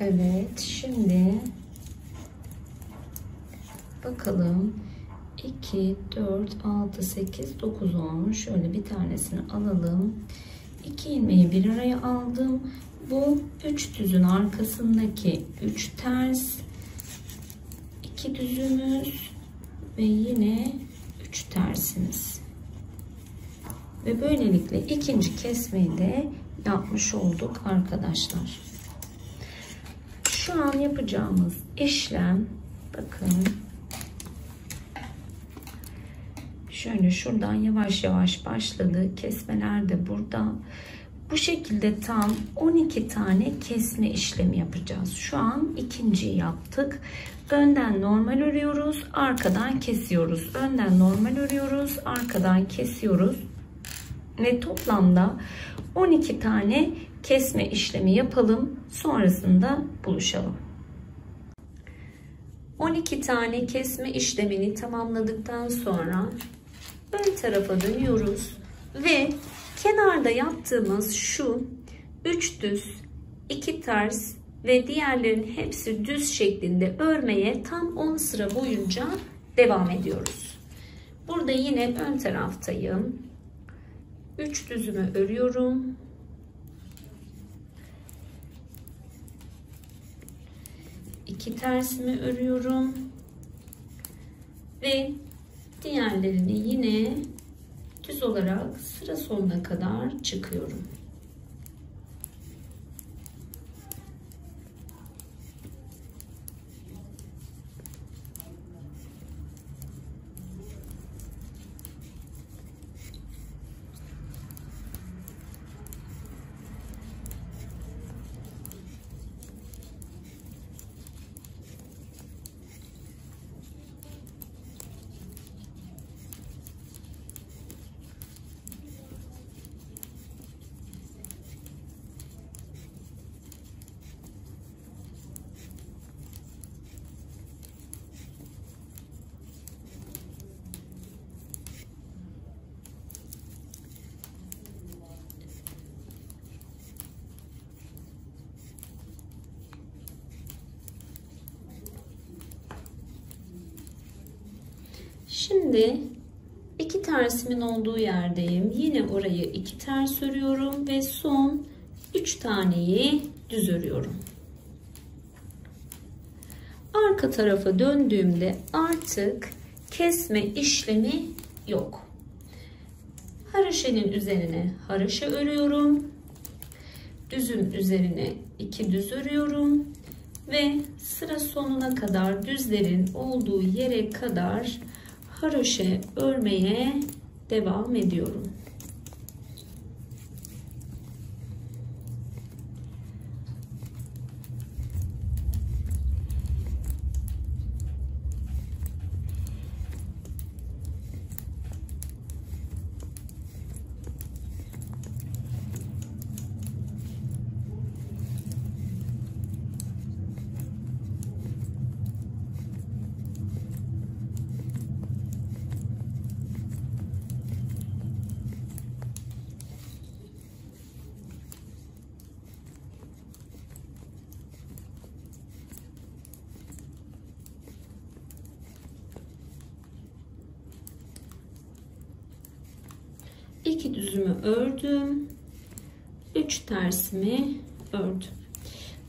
Evet şimdi bakalım. 2 4 6 8 9 olmuş. Şöyle bir tanesini alalım. 2 ilmeği bir araya aldım. Bu 3 düzün arkasındaki 3 ters 2 düzümüz ve yine 3 tersimiz. Ve böylelikle ikinci kesmeyi de yapmış olduk arkadaşlar şu an yapacağımız işlem bakın. Şöyle şuradan yavaş yavaş başladı. Kesmeler de burada. Bu şekilde tam 12 tane kesme işlemi yapacağız. Şu an ikinciyi yaptık. Önden normal örüyoruz arkadan kesiyoruz. Önden normal örüyoruz arkadan kesiyoruz. Ve toplamda 12 tane kesme işlemi yapalım. Sonrasında buluşalım. 12 tane kesme işlemini tamamladıktan sonra ön tarafa dönüyoruz ve kenarda yaptığımız şu 3 düz, 2 ters ve diğerlerin hepsi düz şeklinde örmeye tam 10 sıra boyunca devam ediyoruz. Burada yine ön taraftayım. 3 düzümü örüyorum. İki tersimi örüyorum ve diğerlerini yine düz olarak sıra sonuna kadar çıkıyorum. Şimdi iki tersimin olduğu yerdeyim. Yine orayı iki ters örüyorum ve son üç taneyi düz örüyorum. Arka tarafa döndüğümde artık kesme işlemi yok. Haroşenin üzerine haroşa örüyorum. Düzüm üzerine iki düz örüyorum ve sıra sonuna kadar düzlerin olduğu yere kadar haroşe örmeye devam ediyorum. 2 düzümü ördüm 3 tersimi ördüm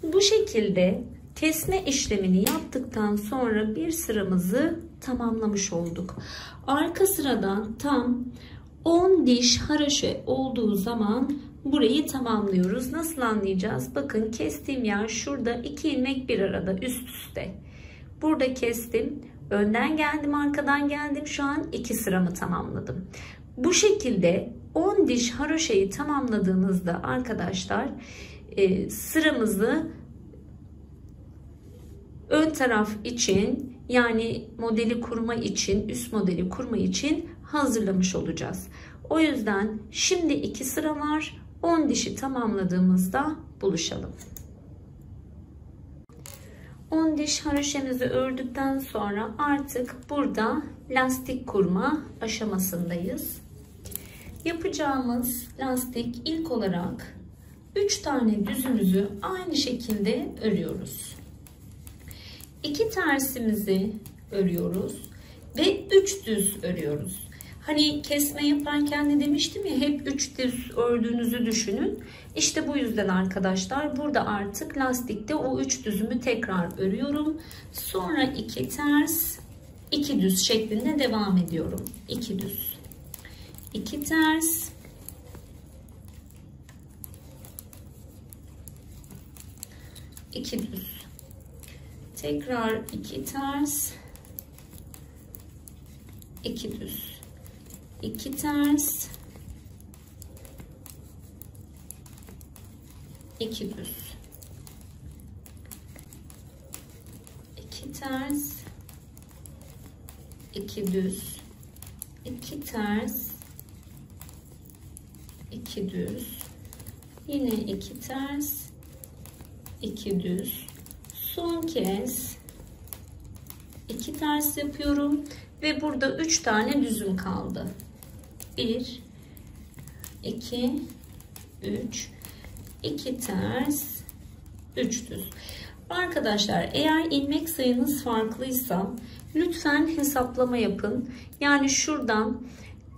bu şekilde kesme işlemini yaptıktan sonra bir sıramızı tamamlamış olduk arka sıradan tam 10 diş haraşe olduğu zaman burayı tamamlıyoruz. Nasıl anlayacağız? Bakın kestiğim yer şurada 2 ilmek bir arada üst üste. Burada kestim. Önden geldim, arkadan geldim. Şu an 2 sıramı tamamladım. Bu şekilde 10 diş haroşeyi tamamladığınızda arkadaşlar e, sıramızı ön taraf için yani modeli kurma için üst modeli kurma için hazırlamış olacağız. O yüzden şimdi iki sıra var. 10 dişi tamamladığımızda buluşalım. 10 diş haroşemizi ördükten sonra artık burada lastik kurma aşamasındayız. Yapacağımız lastik ilk olarak 3 tane düzümüzü aynı şekilde örüyoruz. 2 tersimizi örüyoruz ve 3 düz örüyoruz. Hani kesme yaparken de demiştim ya hep 3 düz ördüğünüzü düşünün. İşte bu yüzden arkadaşlar burada artık lastikte o 3 düzümü tekrar örüyorum. Sonra 2 ters 2 düz şeklinde devam ediyorum. 2 düz. 2 ters 2 düz. Tekrar 2 ters 2 düz. 2 ters 2 düz 2 ters 2 düz. 2 ters. 2 düz. Yine 2 ters. 2 düz. Son kez. 2 ters yapıyorum ve burada 3 tane düzüm kaldı. 1 2 3 2 ters. 3 düz. Arkadaşlar eğer ilmek sayınız farklıysa lütfen hesaplama yapın. Yani şuradan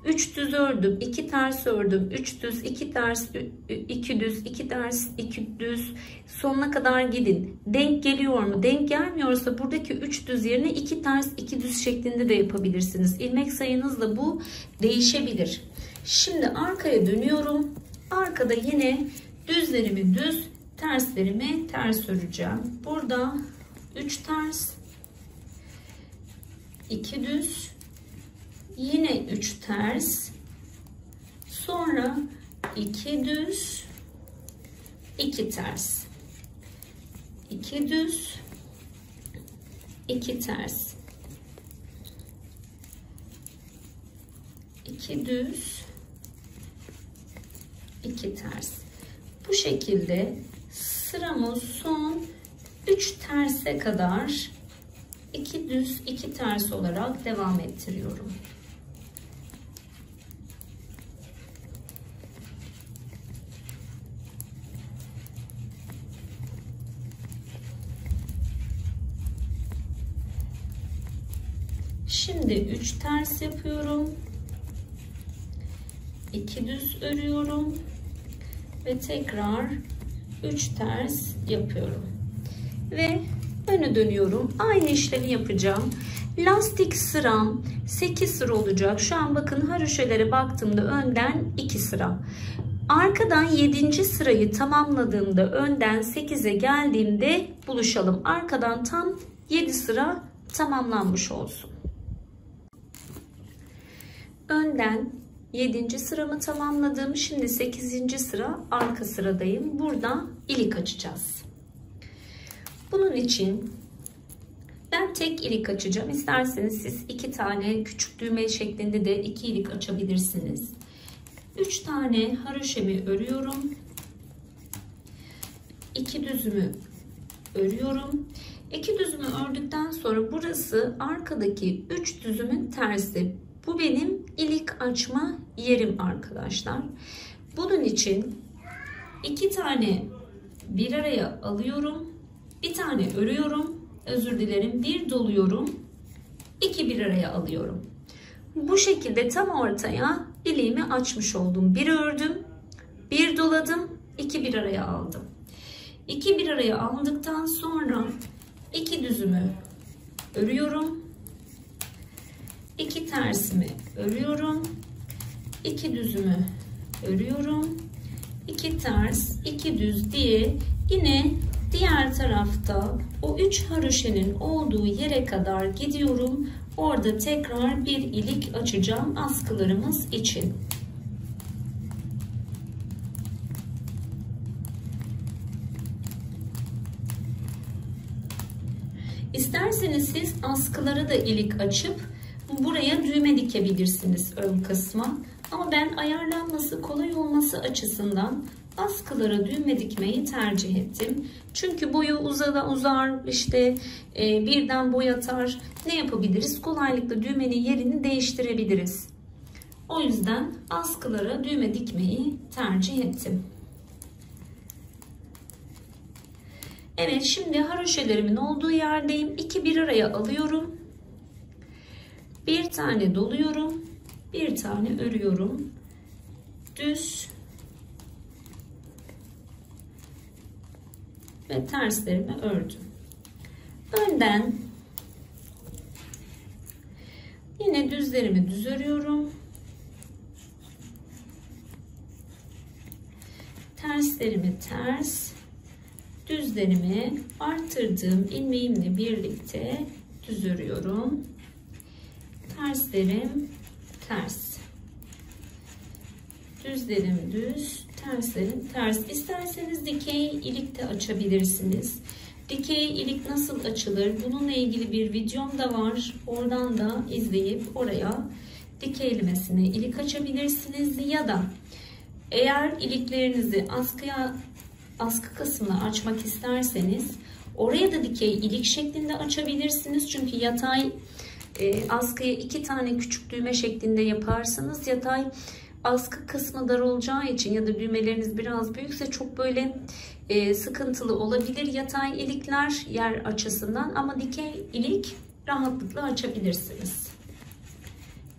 3 düz ördüm 2 ters ördüm 3 düz 2 ters 2 düz 2 ters 2 düz. Sonuna kadar gidin. Denk geliyor mu? Denk gelmiyorsa buradaki 3 düz yerine 2 ters 2 düz şeklinde de yapabilirsiniz. İlmek sayınız da bu değişebilir. Şimdi arkaya dönüyorum. Arkada yine düzlerimi düz terslerimi ters öreceğim. Burada 3 ters 2 düz yine 3 ters sonra 2 düz 2 ters. 2 düz 2 ters. 2 düz 2 ters. Bu şekilde sıramız son 3 terse kadar 2 düz 2 ters olarak devam ettiriyorum. Şimdi 3 ters yapıyorum. 2 düz örüyorum ve tekrar 3 ters yapıyorum. Ve öne dönüyorum. Aynı işlemi yapacağım. Lastik sıram 8 sıra olacak. Şu an bakın haroşelere baktığımda önden 2 sıra. Arkadan 7. sırayı tamamladığımda önden 8'e geldiğimde buluşalım. Arkadan tam 7 sıra tamamlanmış olsun. Önden 7. sıramı tamamladım. Şimdi 8. sıra arka sıradayım. Burada ilik açacağız. Bunun için ben tek ilik açacağım. İsterseniz siz iki tane küçük düğme şeklinde de iki ilik açabilirsiniz. Üç tane haroşemi örüyorum. İki düzümü örüyorum. İki düzümü ördükten sonra burası arkadaki üç düzümün tersi. Bu benim ilik açma yerim arkadaşlar. Bunun için iki tane bir araya alıyorum. Bir tane örüyorum. Özür dilerim. Bir doluyorum. iki bir araya alıyorum. Bu şekilde tam ortaya iliğimi açmış oldum. Bir ördüm, bir doladım, iki bir araya aldım. İki bir araya aldıktan sonra iki düzümü örüyorum. iki tersimi örüyorum. iki düzümü örüyorum. iki ters, iki düz diye yine diğer tarafta o üç haroşenin olduğu yere kadar gidiyorum. Orada tekrar bir ilik açacağım askılarımız için. İsterseniz siz askılara da ilik açıp buraya düğme dikebilirsiniz ön kısma. Ama ben ayarlanması kolay olması açısından askılara düğme dikmeyi tercih ettim. Çünkü boyu uzada uzar işte e, birden boyatar. Ne yapabiliriz? Kolaylıkla düğmenin yerini değiştirebiliriz. O yüzden askılara düğme dikmeyi tercih ettim. Evet şimdi haroşelerimin olduğu yerdeyim. İki bir araya alıyorum. Bir tane doluyorum. Bir tane örüyorum. Düz ve terslerimi ördüm. Önden yine düzlerimi düz örüyorum. Terslerimi ters, düzlerimi arttırdığım ilmeğimle birlikte düz örüyorum. Terslerim ters. Düzlerim düz, terslerin ters. İsterseniz dikey ilik de açabilirsiniz. Dikey ilik nasıl açılır? Bununla ilgili bir videom da var. Oradan da izleyip oraya dikeylemesine ilik açabilirsiniz ya da eğer iliklerinizi askıya askı kısmını açmak isterseniz oraya da dikey ilik şeklinde açabilirsiniz. Çünkü yatay e, askıya iki tane küçük düğme şeklinde yaparsanız yatay askı kısmı dar olacağı için ya da düğmeleriniz biraz büyükse çok böyle e, sıkıntılı olabilir yatay ilikler yer açısından ama dikey ilik rahatlıkla açabilirsiniz.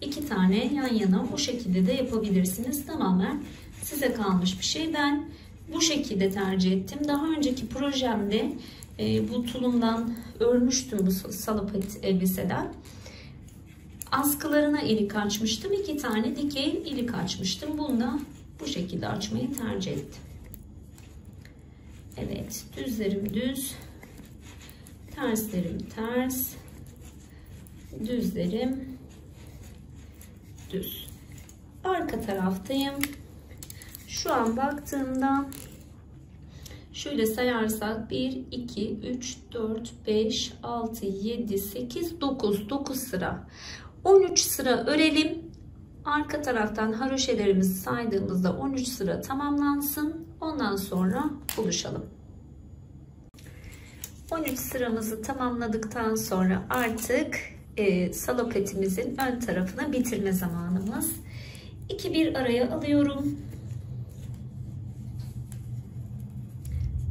İki tane yan yana o şekilde de yapabilirsiniz. Tamamen size kalmış bir şey. Ben bu şekilde tercih ettim. Daha önceki projemde e, bu tulumdan örmüştüm bu salopet elbiseden. Askılarına ilik açmıştım. iki tane dikey ilik açmıştım. Bunu da bu şekilde açmayı tercih ettim. Evet düzlerim düz. Terslerim ters. Düzlerim düz. Arka taraftayım. Şu an baktığımda şöyle sayarsak 1, 2, 3, 4, 5, 6, 7, 8, 9. 9 sıra. 13 sıra örelim. Arka taraftan haroşelerimizi saydığımızda 13 sıra tamamlansın. Ondan sonra buluşalım. 13 sıramızı tamamladıktan sonra artık e, salopetimizin ön tarafına bitirme zamanımız. 2 bir araya alıyorum.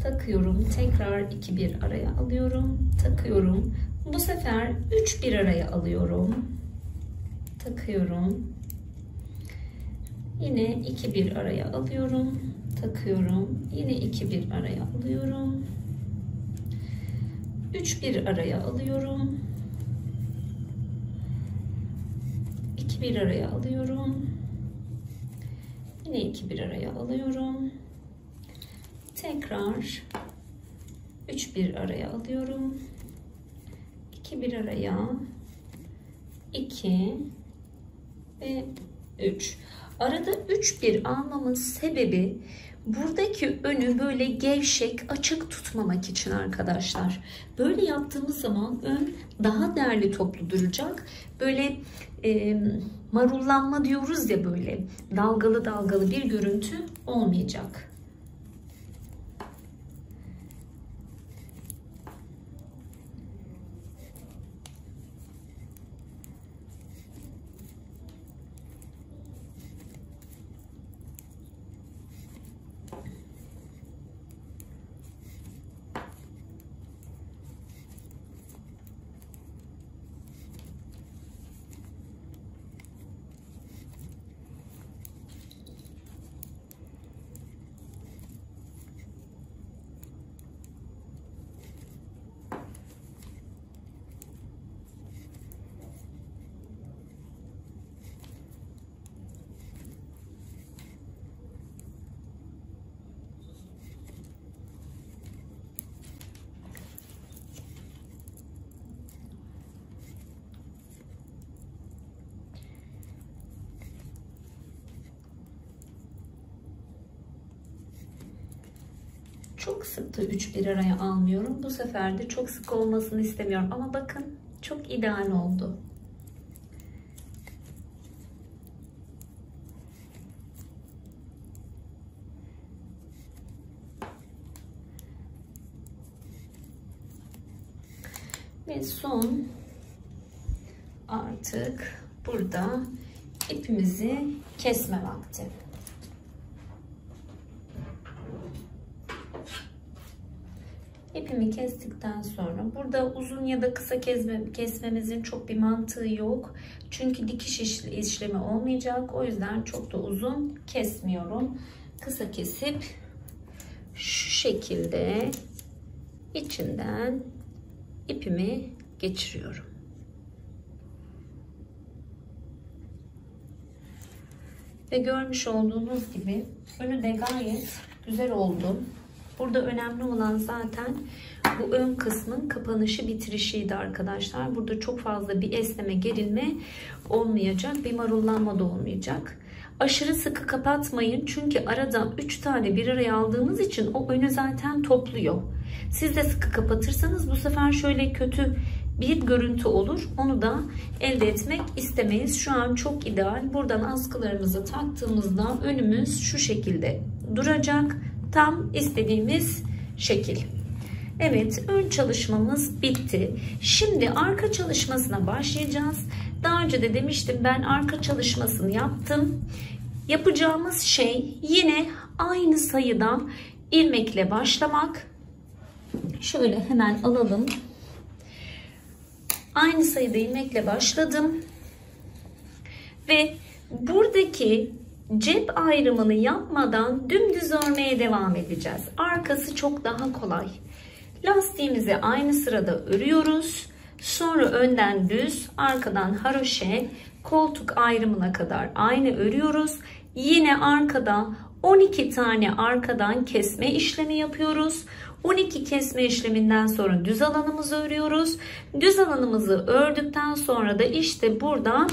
Takıyorum. Tekrar 2 bir araya alıyorum. Takıyorum. Bu sefer 3 bir araya alıyorum takıyorum. Yine iki bir araya alıyorum. Takıyorum. Yine iki bir araya alıyorum. Üç bir araya alıyorum. İki bir araya alıyorum. Yine iki bir araya alıyorum. Tekrar üç bir araya alıyorum. İki bir araya 2 ve 3. Arada 3 bir almamın sebebi buradaki önü böyle gevşek açık tutmamak için arkadaşlar. Böyle yaptığımız zaman ön daha değerli toplu duracak. Böyle e, marullanma diyoruz ya böyle dalgalı dalgalı bir görüntü olmayacak. Çok sık da 3 bir araya almıyorum. Bu sefer de çok sık olmasını istemiyorum. Ama bakın çok ideal oldu. Ve son artık burada ipimizi kesme vakti. İpimi kestikten sonra burada uzun ya da kısa kesme, kesmemizin çok bir mantığı yok. Çünkü dikiş işlemi olmayacak. O yüzden çok da uzun kesmiyorum. Kısa kesip şu şekilde içinden ipimi geçiriyorum. Ve görmüş olduğunuz gibi önü de gayet güzel oldu. Burada önemli olan zaten bu ön kısmın kapanışı bitirişiydi arkadaşlar. Burada çok fazla bir esneme gerilme olmayacak. Bir marullanma da olmayacak. Aşırı sıkı kapatmayın. Çünkü arada 3 tane bir araya aldığımız için o önü zaten topluyor. Siz de sıkı kapatırsanız bu sefer şöyle kötü bir görüntü olur. Onu da elde etmek istemeyiz. Şu an çok ideal. Buradan askılarımızı taktığımızda önümüz şu şekilde duracak. Tam istediğimiz şekil. Evet ön çalışmamız bitti. Şimdi arka çalışmasına başlayacağız. Daha önce de demiştim ben arka çalışmasını yaptım. Yapacağımız şey yine aynı sayıdan ilmekle başlamak. Şöyle hemen alalım. Aynı sayıda ilmekle başladım. Ve buradaki cep ayrımını yapmadan dümdüz örmeye devam edeceğiz. Arkası çok daha kolay. Lastiğimizi aynı sırada örüyoruz. Sonra önden düz, arkadan haroşe, koltuk ayrımına kadar aynı örüyoruz. Yine arkada 12 tane arkadan kesme işlemi yapıyoruz. 12 kesme işleminden sonra düz alanımızı örüyoruz. Düz alanımızı ördükten sonra da işte burada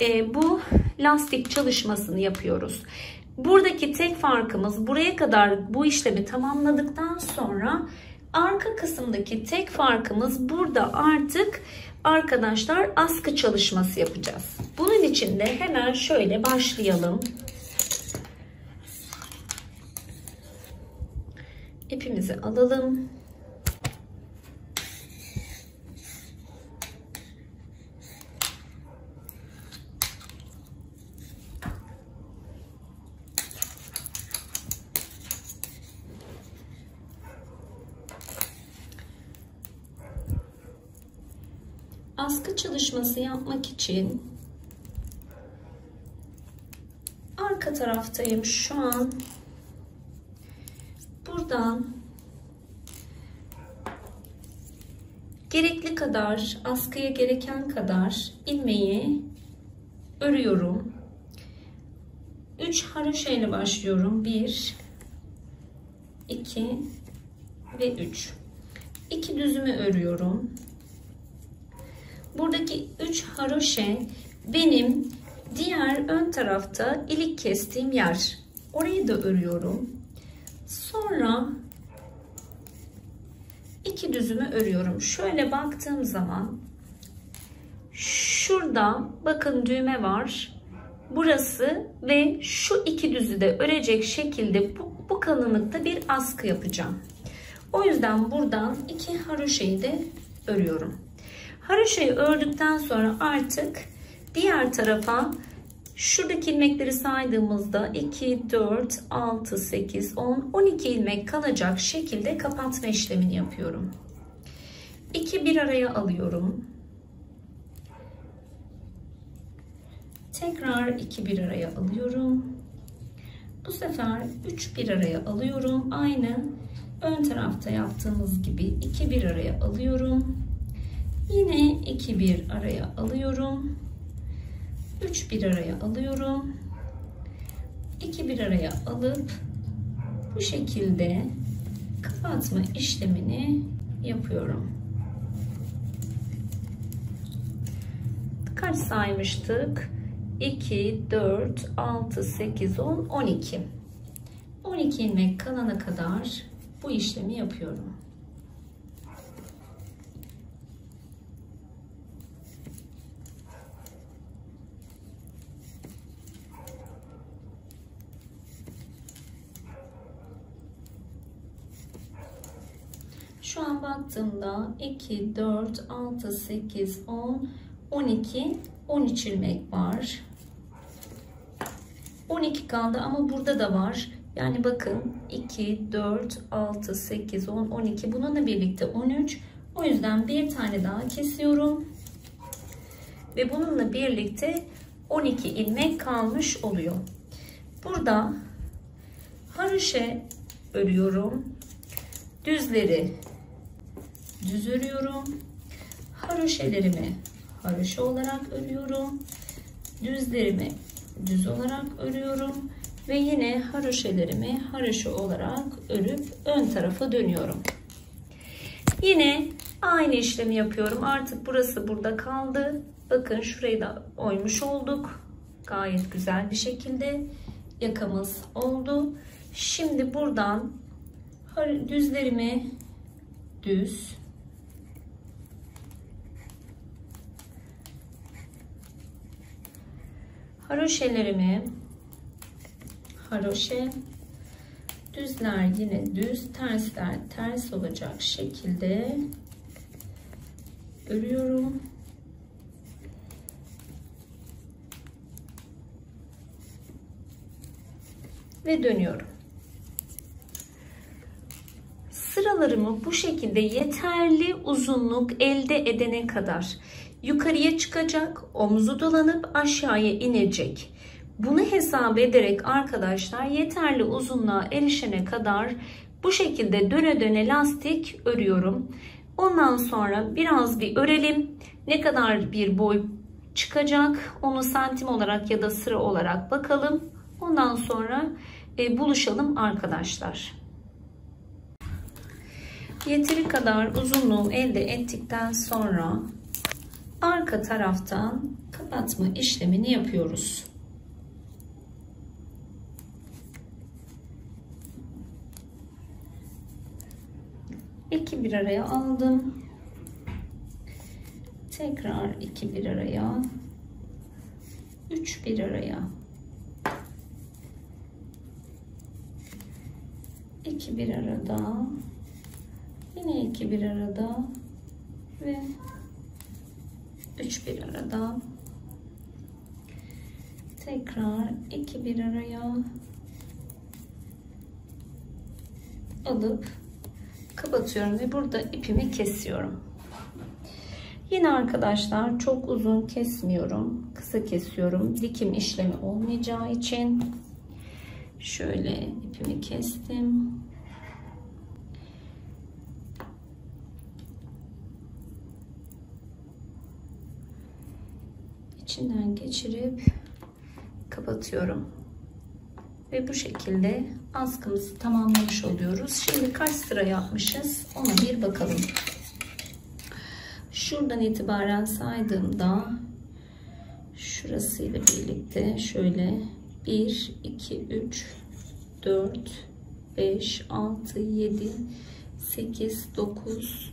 e, bu lastik çalışmasını yapıyoruz. Buradaki tek farkımız buraya kadar bu işlemi tamamladıktan sonra arka kısımdaki tek farkımız burada artık arkadaşlar askı çalışması yapacağız. Bunun için de hemen şöyle başlayalım. ipimizi alalım. Askı çalışması yapmak için arka taraftayım şu an buradan gerekli kadar askıya gereken kadar ilmeği örüyorum. 3 haroşa ile başlıyorum. 1 2 ve 3. 2 düzümü örüyorum. Buradaki 3 haroşe benim diğer ön tarafta ilik kestiğim yer. Orayı da örüyorum. Sonra iki düzümü örüyorum. Şöyle baktığım zaman şurada bakın düğme var. Burası ve şu iki düzü de örecek şekilde bu, bu kalınlıkta bir askı yapacağım. O yüzden buradan iki haroşayı de örüyorum. Haroşayı ördükten sonra artık diğer tarafa Şuradaki ilmekleri saydığımızda 2, 4, 6, 8, 10, 12 ilmek kalacak şekilde kapatma işlemini yapıyorum. 2 bir araya alıyorum. Tekrar 2 bir araya alıyorum. Bu sefer 3 bir araya alıyorum. Aynı ön tarafta yaptığımız gibi 2 bir araya alıyorum. Yine 2 bir araya alıyorum. 3 bir araya alıyorum. 2 bir araya alıp bu şekilde kapatma işlemini yapıyorum. Kaç saymıştık? 2, 4, 6, 8, 10, 12. 12 ilmek kalana kadar bu işlemi yapıyorum. Şu an baktığımda 2, 4, 6, 8, 10, 12, 13 ilmek var. 12 kaldı ama burada da var. Yani bakın 2, 4, 6, 8, 10, 12 bununla birlikte 13. O yüzden bir tane daha kesiyorum. Ve bununla birlikte 12 ilmek kalmış oluyor. Burada haroşa örüyorum. Düzleri düz örüyorum. Haroşelerimi haroşa olarak örüyorum. Düzlerimi düz olarak örüyorum. Ve yine haroşelerimi haroşa olarak örüp ön tarafa dönüyorum. Yine aynı işlemi yapıyorum. Artık burası burada kaldı. Bakın şurayı da oymuş olduk. Gayet güzel bir şekilde yakamız oldu. Şimdi buradan düzlerimi düz haroşelerimi haroşe düzler yine düz tersler ters olacak şekilde örüyorum. Ve dönüyorum. Sıralarımı bu şekilde yeterli uzunluk elde edene kadar yukarıya çıkacak, omuzu dolanıp aşağıya inecek. Bunu hesap ederek arkadaşlar yeterli uzunluğa erişene kadar bu şekilde döne döne lastik örüyorum. Ondan sonra biraz bir örelim. Ne kadar bir boy çıkacak onu santim olarak ya da sıra olarak bakalım. Ondan sonra e, buluşalım arkadaşlar. Yeteri kadar uzunluğu elde ettikten sonra arka taraftan kapatma işlemini yapıyoruz. İki bir araya aldım. Tekrar iki bir araya. Üç bir araya. iki bir arada. Yine iki bir arada. Ve 3 bir arada. Tekrar 2 bir araya alıp kapatıyorum ve burada ipimi kesiyorum. Yine arkadaşlar çok uzun kesmiyorum. Kısa kesiyorum. Dikim işlemi olmayacağı için şöyle ipimi kestim. içinden geçirip kapatıyorum. Ve bu şekilde askımızı tamamlamış oluyoruz. Şimdi kaç sıra yapmışız ona bir bakalım. Şuradan itibaren saydığımda şurasıyla birlikte şöyle 1, 2, 3, 4, 5, 6, 7, 8, 9,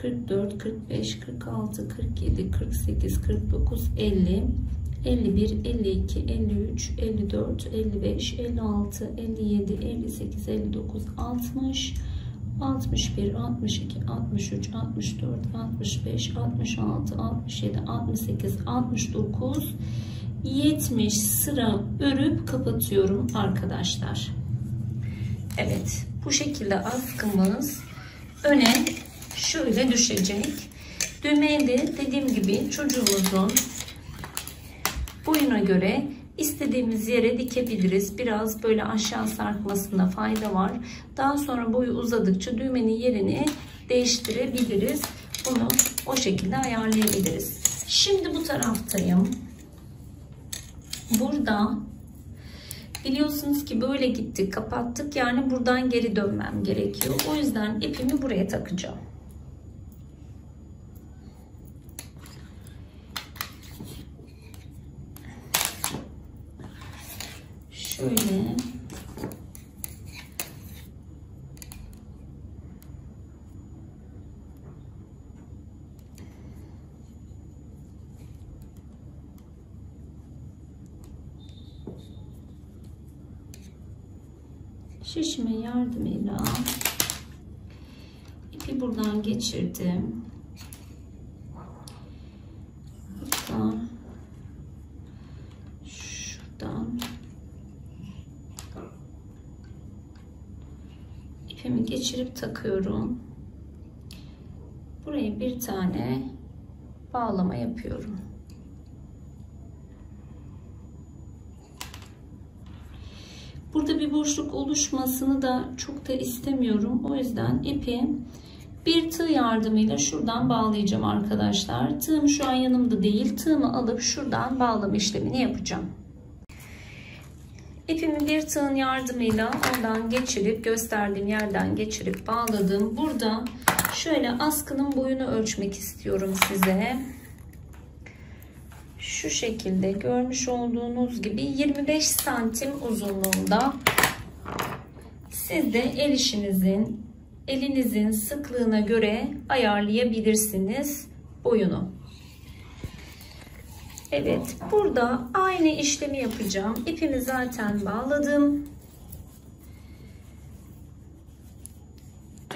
44, 45, 46, 47, 48, 49, 50, 51, 52, 53, 54, 55, 56, 57, 58, 59, 60, 61, 62, 63, 64, 65, 66, 67, 68, 69, 70 sıra örüp kapatıyorum arkadaşlar. Evet bu şekilde askımız öne şöyle düşecek. Düğmeyi de dediğim gibi çocuğumuzun boyuna göre istediğimiz yere dikebiliriz. Biraz böyle aşağı sarkmasında fayda var. Daha sonra boyu uzadıkça düğmenin yerini değiştirebiliriz. Bunu o şekilde ayarlayabiliriz. Şimdi bu taraftayım. Burada biliyorsunuz ki böyle gittik kapattık yani buradan geri dönmem gerekiyor. O yüzden ipimi buraya takacağım. Şöyle şişme yardımıyla ipi buradan geçirdim. Hatta şuradan ipimi geçirip takıyorum. Buraya bir tane bağlama yapıyorum. Burada bir boşluk oluşmasını da çok da istemiyorum. O yüzden ipi bir tığ yardımıyla şuradan bağlayacağım arkadaşlar. Tığım şu an yanımda değil. Tığımı alıp şuradan bağlama işlemini yapacağım. İpimi bir tığın yardımıyla oradan geçirip gösterdiğim yerden geçirip bağladım. Burada şöyle askının boyunu ölçmek istiyorum size şu şekilde görmüş olduğunuz gibi 25 santim uzunluğunda siz de el işinizin elinizin sıklığına göre ayarlayabilirsiniz boyunu. Evet burada aynı işlemi yapacağım. İpimi zaten bağladım.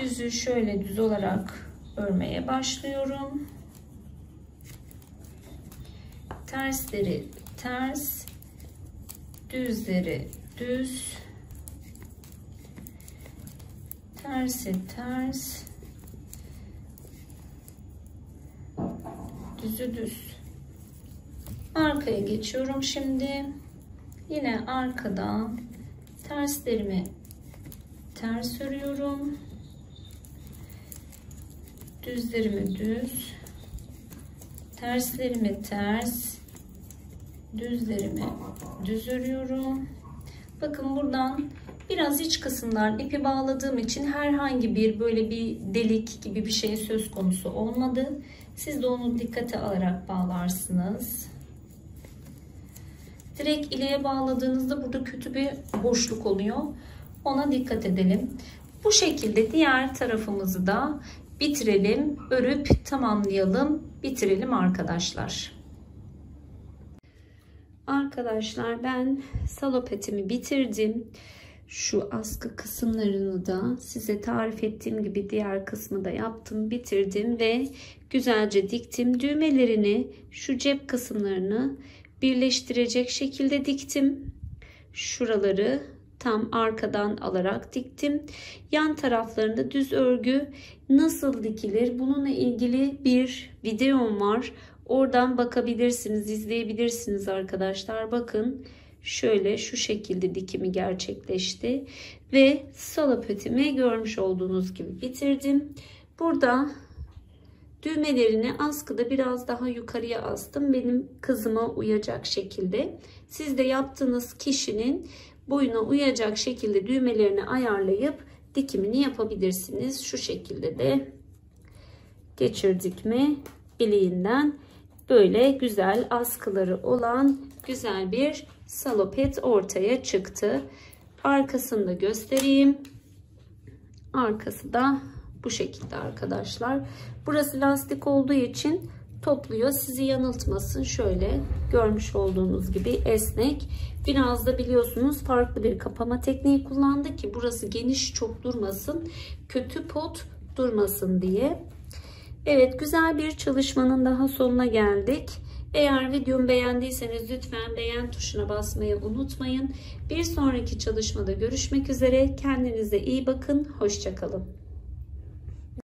Düzü şöyle düz olarak örmeye başlıyorum. Tersleri ters düzleri düz. Tersi ters. Düzü düz arkaya geçiyorum şimdi yine arkadan terslerimi ters örüyorum düzlerimi düz terslerimi ters düzlerimi düz örüyorum. Bakın buradan biraz iç kısımlar ipi bağladığım için herhangi bir böyle bir delik gibi bir şey söz konusu olmadı. Siz de onu dikkate alarak bağlarsınız. Direkt ileye bağladığınızda burada kötü bir boşluk oluyor. Ona dikkat edelim. Bu şekilde diğer tarafımızı da bitirelim. Örüp tamamlayalım. Bitirelim arkadaşlar. Arkadaşlar ben salopetimi bitirdim. Şu askı kısımlarını da size tarif ettiğim gibi diğer kısmı da yaptım, bitirdim ve güzelce diktim. Düğmelerini şu cep kısımlarını birleştirecek şekilde diktim. Şuraları tam arkadan alarak diktim. Yan taraflarında düz örgü nasıl dikilir bununla ilgili bir videom var. Oradan bakabilirsiniz, izleyebilirsiniz arkadaşlar. Bakın şöyle şu şekilde dikimi gerçekleşti. Ve salapötimi görmüş olduğunuz gibi bitirdim. Burada düğmelerini askıda biraz daha yukarıya astım. Benim kızıma uyacak şekilde. Siz de yaptığınız kişinin boyuna uyacak şekilde düğmelerini ayarlayıp dikimini yapabilirsiniz. Şu şekilde de geçirdik mi bileğinden böyle güzel askıları olan güzel bir salopet ortaya çıktı. Arkasını da göstereyim. Arkası da bu şekilde arkadaşlar. Burası lastik olduğu için topluyor. Sizi yanıltmasın. Şöyle görmüş olduğunuz gibi esnek. Biraz da biliyorsunuz farklı bir kapama tekniği kullandı ki burası geniş çok durmasın. Kötü pot durmasın diye. Evet güzel bir çalışmanın daha sonuna geldik. Eğer videomu beğendiyseniz lütfen beğen tuşuna basmayı unutmayın. Bir sonraki çalışmada görüşmek üzere. Kendinize iyi bakın. Hoşçakalın.